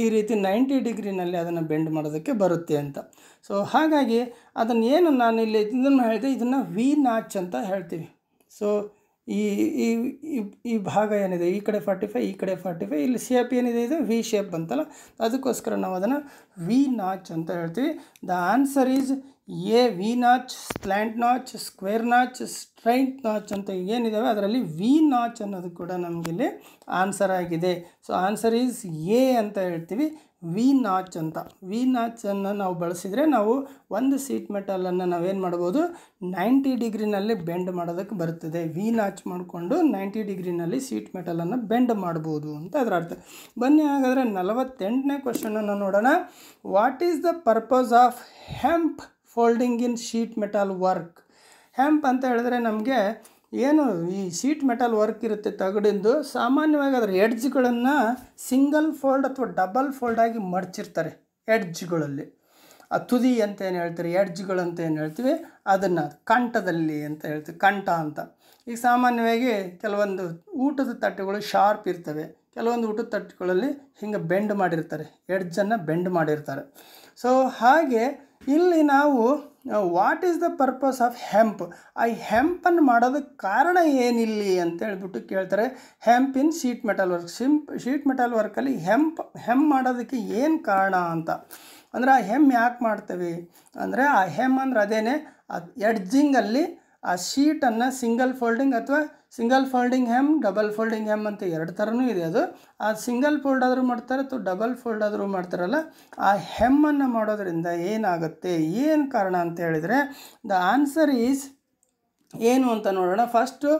ಈ ರೀತಿ ನೈಂಟಿ ಡಿಗ್ರಿನಲ್ಲಿ ಅದನ್ನು ಬೆಂಡ್ ಮಾಡೋದಕ್ಕೆ ಬರುತ್ತೆ ಅಂತ. ಸೊ ಹಾಗಾಗಿ ಅದನ್ನು ಏನು ನಾನು ಇಲ್ಲಿ ಇದನ್ನು ಹೇಳಿದೆ, ಇದನ್ನು ವಿ ನಾಚ್ ಅಂತ ಹೇಳ್ತೀವಿ. ಸೊ ಈ ಈ ಈ ಭಾಗ ಏನಿದೆ? ಈ ಕಡೆ ಫಾರ್ಟಿ ಫೈವ್ ಈ ಕಡೆ ಫಾರ್ಟಿ ಫೈವ್ ಇಲ್ಲಿ ಶೇಪ್ ಏನಿದೆ? ಇದು ವಿ ಶೇಪ್ ಅಂತಲ್ಲ? ಅದಕ್ಕೋಸ್ಕರ ನಾವು ಅದನ್ನು ವಿ ನಾಚ್ ಅಂತ ಹೇಳ್ತೀವಿ. The answer is A V notch slant notch square notch straight notch ಅಂತ ಏನಿದ್ದಾವೆ ಅದರಲ್ಲಿ ವಿ ನಾಚ್ ಅನ್ನೋದು ಕೂಡ ನಮಗಿಲ್ಲಿ ಆನ್ಸರ್ ಆಗಿದೆ. ಸೊ ಆನ್ಸರ್ ಈಸ್ ಎ ಅಂತ ಹೇಳ್ತೀವಿ. ವಿ ನಾಚ್ ಅಂತ. ವಿ ನಾಚನ್ನು ನಾವು ಬಳಸಿದರೆ ನಾವು ಒಂದು ಸೀಟ್ ಮೆಟಲನ್ನು ನಾವೇನು ಮಾಡ್ಬೋದು, ನೈಂಟಿ ಡಿಗ್ರಿನಲ್ಲಿ ಬೆಂಡ್ ಮಾಡೋದಕ್ಕೆ ಬರ್ತದೆ ವಿ ನಾಚ್ ಮಾಡಿಕೊಂಡು ನೈಂಟಿ ಡಿಗ್ರಿನಲ್ಲಿ ಸೀಟ್ ಮೆಟಲನ್ನು ಬೆಂಡ್ ಮಾಡ್ಬೋದು ಅಂತ ಅದರ ಅರ್ಥ. ಬನ್ನಿ ಹಾಗಾದರೆ ನಲವತ್ತೆಂಟನೇ ಕ್ವಶನನ್ನು ನೋಡೋಣ. What is the purpose of hemp folding in sheet metal work hemp ಅಂತ ಹೇಳಿದ್ರೆ ನಮಗೆ ಏನು ಈ ಶೀಟ್ ಮೆಟಲ್ ವರ್ಕ್ ಇರುತ್ತೆ ತಗಡಿಂದು, ಸಾಮಾನ್ಯವಾಗಿ ಅದರ ಎಡ್ಜ್ಗಳನ್ನು ಸಿಂಗಲ್ ಫೋಲ್ಡ್ ಅಥವಾ ಡಬಲ್ ಫೋಲ್ಡ್ ಆಗಿ ಮಡಚಿರ್ತಾರೆ ಎಡ್ಜ್ಗಳಲ್ಲಿ. ಆ ತುದಿ ಅಂತ ಏನು ಹೇಳ್ತಾರೆ, ಎಡ್ಜ್ಗಳು ಅಂತ ಏನು ಹೇಳ್ತೀವಿ, ಅದನ್ನು ಕಂಠದಲ್ಲಿ ಅಂತ ಹೇಳ್ತೀವಿ, ಕಂಠ ಅಂತ. ಈಗ ಸಾಮಾನ್ಯವಾಗಿ ಕೆಲವೊಂದು ಊಟದ ತಟ್ಟೆಗಳು ಶಾರ್ಪ್ ಇರ್ತವೆ, ಕೆಲವೊಂದು ಊಟದ ತಟ್ಟೆಗಳಲ್ಲಿ ಹಿಂಗೆ ಬೆಂಡ್ ಮಾಡಿರ್ತಾರೆ, ಎಡ್ಜನ್ನು ಬೆಂಡ್ ಮಾಡಿರ್ತಾರೆ. ಸೊ ಹಾಗೆ ಇಲ್ಲಿ ನಾವು what is the purpose of hemp I ಹೆಂಪನ್ನು ಮಾಡೋದಕ್ಕೆ ಕಾರಣ ಏನಿಲ್ಲಿ ಅಂತ ಹೇಳ್ಬಿಟ್ಟು ಕೇಳ್ತಾರೆ. Hemp in sheet metal work ಸಿಂಪ್ sheet metal ವರ್ಕಲ್ಲಿ ಹೆಂಪ್ ಹೆಮ್ ಮಾಡೋದಕ್ಕೆ ಏನು ಕಾರಣ ಅಂತ? ಅಂದರೆ ಆ ಹೆಮ್ ಯಾಕೆ ಮಾಡ್ತೇವೆ? ಅಂದರೆ ಆ ಹೆಮ್ ಅಂದ್ರೆ ಅದೇನೇ ಅದು ಎಡ್ಜಿಂಗಲ್ಲಿ ಆ ಶೀಟನ್ನು ಸಿಂಗಲ್ ಫೋಲ್ಡಿಂಗ್ ಅಥವಾ single folding hem, double folding hem ಅಂತ ಎರಡು ಥರನೂ ಇದೆ ಅದು. ಆ ಸಿಂಗಲ್ ಫೋಲ್ಡ್ ಆದರೂ ಮಾಡ್ತಾರೆ ಅಥವಾ ಡಬಲ್ ಫೋಲ್ಡ್ ಆದರೂ ಮಾಡ್ತಾರಲ್ಲ, ಆ ಹೆಮ್ಮನ್ನು ಮಾಡೋದರಿಂದ ಏನಾಗುತ್ತೆ, ಏನು ಕಾರಣ ಅಂತ ಹೇಳಿದರೆ, ದ ಆನ್ಸರ್ ಈಸ್ ಏನು ಅಂತ ನೋಡೋಣ. First,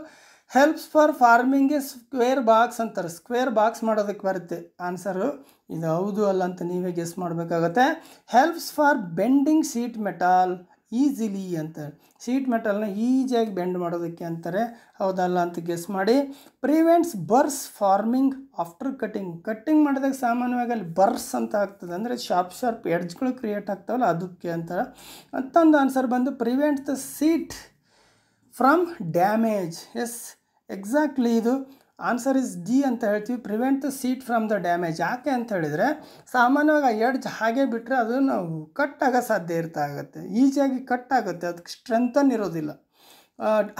helps for forming a square box ಅಂತಾರೆ. ಸ್ಕ್ವೇರ್ ಬಾಕ್ಸ್ ಮಾಡೋದಕ್ಕೆ ಬರುತ್ತೆ ಆನ್ಸರು. ಇದು ಹೌದು ಅಲ್ಲ ಅಂತ ನೀವೇ ಗೆಸ್ ಮಾಡಬೇಕಾಗತ್ತೆ. Helps for bending sheet metal. Easily ಅಂತ. ಶೀಟ್ ಮೆಟಲ್ನ ಈಜಿಯಾಗಿ ಬೆಂಡ್ ಮಾಡೋದಕ್ಕೆ ಅಂತಾರೆ. ಹೌದಲ್ಲ ಅಂತ ಗೆಸ್ ಮಾಡಿ. Prevents burrs forming after cutting. Cutting ಮಾಡಿದಾಗ ಸಾಮಾನ್ಯವಾಗಿ ಅಲ್ಲಿ ಬರ್ಸ್ ಅಂತ ಆಗ್ತದೆ. ಅಂದರೆ ಶಾರ್ಪ್ ಶಾರ್ಪ್ ಎಡ್ಜ್ಗಳು ಕ್ರಿಯೇಟ್ ಆಗ್ತಾವಲ್ಲ ಅದಕ್ಕೆ ಅಂತಾರೆ. ಮತ್ತೊಂದು ಆನ್ಸರ್ ಬಂದು prevent the sheet from damage. Yes, exactly ಇದು ಆನ್ಸರ್ ಇಸ್ ಡಿ ಅಂತ ಹೇಳ್ತೀವಿ. Prevent the sheet from the damage ಯಾಕೆ ಅಂತ ಹೇಳಿದರೆ, ಸಾಮಾನ್ಯವಾಗಿ ಆ ಎಡ್ಜ್ ಹಾಗೆ ಬಿಟ್ಟರೆ ಅದು ನಾವು ಕಟ್ ಆಗೋ ಸಾಧ್ಯ ಇರ್ತಾ ಆಗುತ್ತೆ. ಈಸಿಯಾಗಿ ಕಟ್ ಆಗುತ್ತೆ. ಅದಕ್ಕೆ ಸ್ಟ್ರೆಂಥನ್ ಇರೋದಿಲ್ಲ.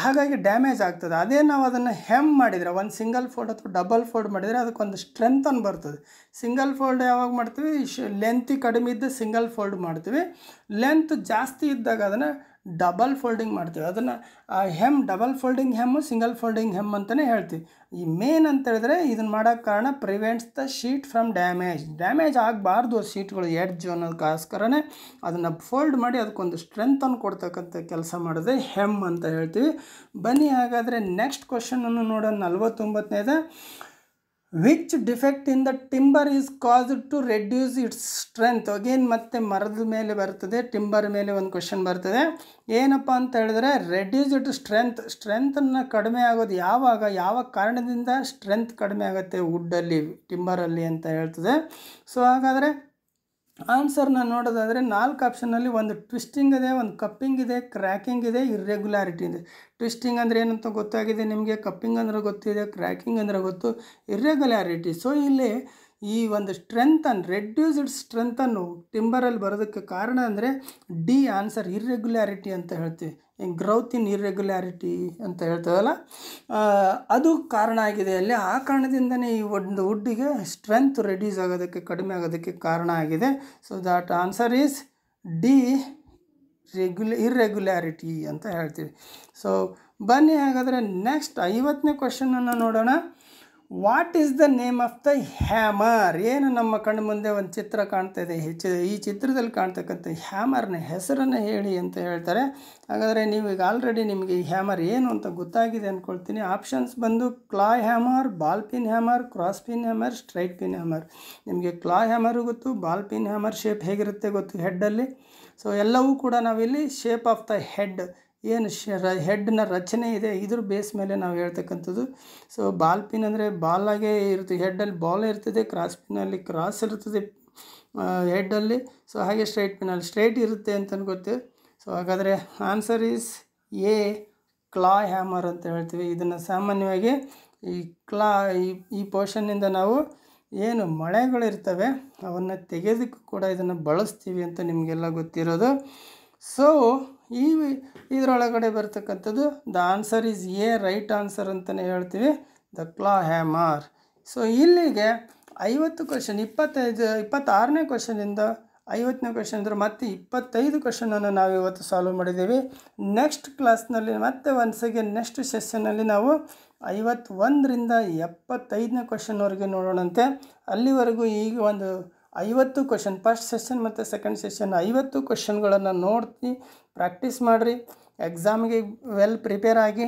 ಹಾಗಾಗಿ ಡ್ಯಾಮೇಜ್ ಆಗ್ತದೆ. ಅದೇ ನಾವು ಅದನ್ನು ಹೆಮ್ ಮಾಡಿದರೆ, ಒಂದು ಸಿಂಗಲ್ ಫೋಲ್ಡ್ ಅಥವಾ ಡಬಲ್ ಫೋಲ್ಡ್ ಮಾಡಿದರೆ ಅದಕ್ಕೊಂದು ಸ್ಟ್ರೆಂಥನ್ ಬರ್ತದೆ. ಸಿಂಗಲ್ ಫೋಲ್ಡ್ ಯಾವಾಗ ಮಾಡ್ತೀವಿ? ಲೆಂತಿ ಕಡಿಮೆ ಇದ್ದ ಸಿಂಗಲ್ ಫೋಲ್ಡ್ ಮಾಡ್ತೀವಿ. ಲೆಂತ್ ಜಾಸ್ತಿ ಇದ್ದಾಗ ಅದನ್ನು ಡಬಲ್ ಫೋಲ್ಡಿಂಗ್ ಮಾಡ್ತೀವಿ. ಅದನ್ನು hem double folding hem single folding hem ಅಂತಲೇ ಹೇಳ್ತೀವಿ. ಈ ಮೇನ್ ಅಂತ ಹೇಳಿದ್ರೆ ಇದನ್ನು ಮಾಡೋಕ್ಕೆ ಕಾರಣ prevents the sheet from damage damage ಆಗಬಾರ್ದು ಶೀಟ್ಗಳು ಎಡ್ಜ್ ಅನ್ನೋದಕ್ಕೋಸ್ಕರನೇ ಅದನ್ನು ಫೋಲ್ಡ್ ಮಾಡಿ ಅದಕ್ಕೊಂದು ಸ್ಟ್ರೆಂತನ್ನು ಕೊಡ್ತಕ್ಕಂಥ ಕೆಲಸ ಮಾಡಿದ್ರೆ ಹೆಮ್ ಅಂತ ಹೇಳ್ತೀವಿ. ಬನ್ನಿ ಹಾಗಾದರೆ ನೆಕ್ಸ್ಟ್ ಕ್ವಶನನ್ನು ನೋಡೋಣ. ನಲ್ವತ್ತೊಂಬತ್ತನೇದು. Which defect in the timber is caused to reduce its strength again ಮತ್ತೆ ಮರದ ಮೇಲೆ ಬರ್ತದೆ ಟಿಂಬರ್ ಮೇಲೆ ಒಂದು ಕ್ವಶನ್ ಬರ್ತದೆ. ಏನಪ್ಪ ಅಂತ ಹೇಳಿದ್ರೆ ರೆಡ್ಯೂಸ್ ಇಟ್ ಸ್ಟ್ರೆಂತ್ ಸ್ಟ್ರೆಂತನ್ನು ಕಡಿಮೆ ಆಗೋದು ಯಾವಾಗ, ಯಾವ ಕಾರಣದಿಂದ ಸ್ಟ್ರೆಂತ್ ಕಡಿಮೆ ಆಗುತ್ತೆ ವುಡ್ಡಲ್ಲಿ ಟಿಂಬರಲ್ಲಿ ಅಂತ ಹೇಳ್ತದೆ. ಸೊ ಹಾಗಾದರೆ ಆನ್ಸರ್ನ ನೋಡೋದಾದರೆ ನಾಲ್ಕು ಆಪ್ಷನ್ನಲ್ಲಿ ಒಂದು ಟ್ವಿಸ್ಟಿಂಗ್ ಇದೆ, ಒಂದು ಕಪ್ಪಿಂಗ್ ಇದೆ ಕ್ರ್ಯಾಕಿಂಗ್ ಇದೆ ಇರ್ರೆಗ್ಯುಲಾರಿಟಿ ಇದೆ. ಟ್ವಿಸ್ಟಿಂಗ್ ಅಂದರೆ ಏನಂತ ಗೊತ್ತಾಗಿದೆ ನಿಮಗೆ? ಕಪ್ಪಿಂಗ್ ಅಂದರೆ ಗೊತ್ತಿದೆ ಕ್ರ್ಯಾಕಿಂಗ್ ಅಂದರೆ ಗೊತ್ತು ಇರ್ರೆಗ್ಯುಲಾರಿಟಿ ಸೊ ಇಲ್ಲಿ ಈ ಒಂದು ಸ್ಟ್ರೆಂತನ್ನು ರೆಡ್ಯೂಸ್ಡ್ ಸ್ಟ್ರೆಂತನ್ನು ಟಿಂಬರಲ್ಲಿ ಬರೋದಕ್ಕೆ ಕಾರಣ ಅಂದರೆ ಡಿ ಆನ್ಸರ್ ಇರ್ರೆಗ್ಯುಲ್ಯಾರಿಟಿ ಅಂತ ಹೇಳ್ತೀವಿ. ಗ್ರೌತ್ ಇನ್ ಇರ್ರೆಗ್ಯುಲ್ಯಾರಿಟಿ ಅಂತ ಹೇಳ್ತೇವಲ್ಲ? ಅದು ಕಾರಣ ಆಗಿದೆ. ಅಲ್ಲಿ ಆ ಕಾರಣದಿಂದನೇ ಈ ಒಂದು ವುಡ್ಡಿಗೆ ಸ್ಟ್ರೆಂತ್ ರೆಡ್ಯೂಸ್ ಆಗೋದಕ್ಕೆ, ಕಡಿಮೆ ಆಗೋದಕ್ಕೆ ಕಾರಣ ಆಗಿದೆ. So that answer is D ರೆಗ್ಯುಲ irregularity ಅಂತ ಹೇಳ್ತೀವಿ. ಸೊ ಬನ್ನಿ ಹಾಗಾದರೆ ನೆಕ್ಸ್ಟ್ ಐವತ್ತನೇ ಕ್ವಶನನ್ನು ನೋಡೋಣ. What is the name of the hammer ಏನು ನಮ್ಮ ಕಣ್ಣು ಮುಂದೆ ಒಂದು ಚಿತ್ರ ಕಾಣ್ತಾ ಇದೆ. ಈ ಚಿತ್ರದಲ್ಲಿ ಕಾಣ್ತಕ್ಕಂಥ ಹ್ಯಾಮರ್ನ ಹೆಸರನ್ನು ಹೇಳಿ ಅಂತ ಹೇಳ್ತಾರೆ. ಹಾಗಾದರೆ ನೀವು ಈಗ ಆಲ್ರೆಡಿ ನಿಮಗೆ ಈ ಹ್ಯಾಮರ್ ಏನು ಅಂತ ಗೊತ್ತಾಗಿದೆ ಅಂದ್ಕೊಳ್ತೀನಿ ಆಪ್ಷನ್ಸ್ ಬಂದು claw hammer ball pin hammer cross pin hammer straight pin hammer ನಿಮಗೆ ಕ್ಲಾ ಹ್ಯಾಮರು ಗೊತ್ತು ಬಾಲ್ ಪಿನ್ ಹ್ಯಾಮರ್ ಶೇಪ್ ಹೇಗಿರುತ್ತೆ ಗೊತ್ತು ಹೆಡ್ಡಲ್ಲಿ ಸೊ ಎಲ್ಲವೂ ಕೂಡ ನಾವಿಲ್ಲಿ ಶೇಪ್ ಆಫ್ ದ ಹೆಡ್ ಏನು ಶ ಹೆಡ್ನ ರಚನೆ ಇದೆ, ಇದ್ರ ಬೇಸ್ ಮೇಲೆ ನಾವು ಹೇಳ್ತಕ್ಕಂಥದ್ದು. ಸೊ, ಬಾಲ್ ಪಿನ್ ಅಂದರೆ ಬಾಲಾಗೆ ಇರುತ್ತೆ ಹೆಡ್ಡಲ್ಲಿ ಬಾಲ್ ಇರ್ತದೆ, ಕ್ರಾಸ್ ಪಿನ್ನಲ್ಲಿ ಕ್ರಾಸ್ ಇರ್ತದೆ ಹೆಡ್ಡಲ್ಲಿ ಸೊ, ಹಾಗೆ ಸ್ಟ್ರೈಟ್ ಪಿನ್ನಲ್ಲಿ ಸ್ಟ್ರೈಟ್ ಇರುತ್ತೆ ಅಂತ ಗೊತ್ತು. ಸೊ, ಹಾಗಾದರೆ answer is A, claw hammer ಅಂತ ಹೇಳ್ತೀವಿ. ಇದನ್ನು ಸಾಮಾನ್ಯವಾಗಿ ಈ ಕ್ಲಾ, ಈ ಈ ಪೋರ್ಷನ್ನಿಂದ ನಾವು ಏನು ಮಳೆಗಳಿರ್ತವೆ, ಅವನ್ನು ತೆಗೆದಕ್ಕೂ ಕೂಡ ಇದನ್ನು ಬಳಸ್ತೀವಿ ಅಂತ ನಿಮಗೆಲ್ಲ ಗೊತ್ತಿರೋದು. ಸೊ ಈ ಇದರೊಳಗಡೆ ಬರ್ತಕ್ಕಂಥದ್ದು the answer is a right answer ಅಂತಲೇ ಹೇಳ್ತೀವಿ. ದ ಕ್ಲಾ ಹ್ಯಾಮರ್ ಸೊ ಇಲ್ಲಿಗೆ ಐವತ್ತು ಕ್ವಶನ್ ಇಪ್ಪತ್ತೈದು, ಇಪ್ಪತ್ತಾರನೇ ಕ್ವಶನಿಂದ ಐವತ್ತನೇ ಕ್ವಶನ್ ಅಂದರೆ ಮತ್ತೆ ಇಪ್ಪತ್ತೈದು ಕ್ವಶನನ್ನು ನಾವು ಇವತ್ತು ಸಾಲ್ವ್ ಮಾಡಿದ್ದೀವಿ. ನೆಕ್ಸ್ಟ್ ಕ್ಲಾಸ್ನಲ್ಲಿ ಮತ್ತೆ ಒನ್ಸ್ ಅಗೇನ್ ನೆಕ್ಸ್ಟ್ ಸೆಷನ್ನಲ್ಲಿ ನಾವು ಐವತ್ತೊಂದರಿಂದ ಎಪ್ಪತ್ತೈದನೇ ಕ್ವಶನ್ವರೆಗೆ ನೋಡೋಣಂತೆ. ಅಲ್ಲಿವರೆಗೂ ಈಗ ಒಂದು ಐವತ್ತು ಕ್ವಶನ್ ಫಸ್ಟ್ ಸೆಷನ್ ಮತ್ತು ಸೆಕೆಂಡ್ ಸೆಷನ್ ಐವತ್ತು ಕ್ವಶನ್ಗಳನ್ನು ನೋಡ್ತಿ ಪ್ರಾಕ್ಟೀಸ್ ಮಾಡಿರಿ ಎಕ್ಸಾಮ್ಗೆ ವೆಲ್ ಪ್ರಿಪೇರ್ ಆಗಿ.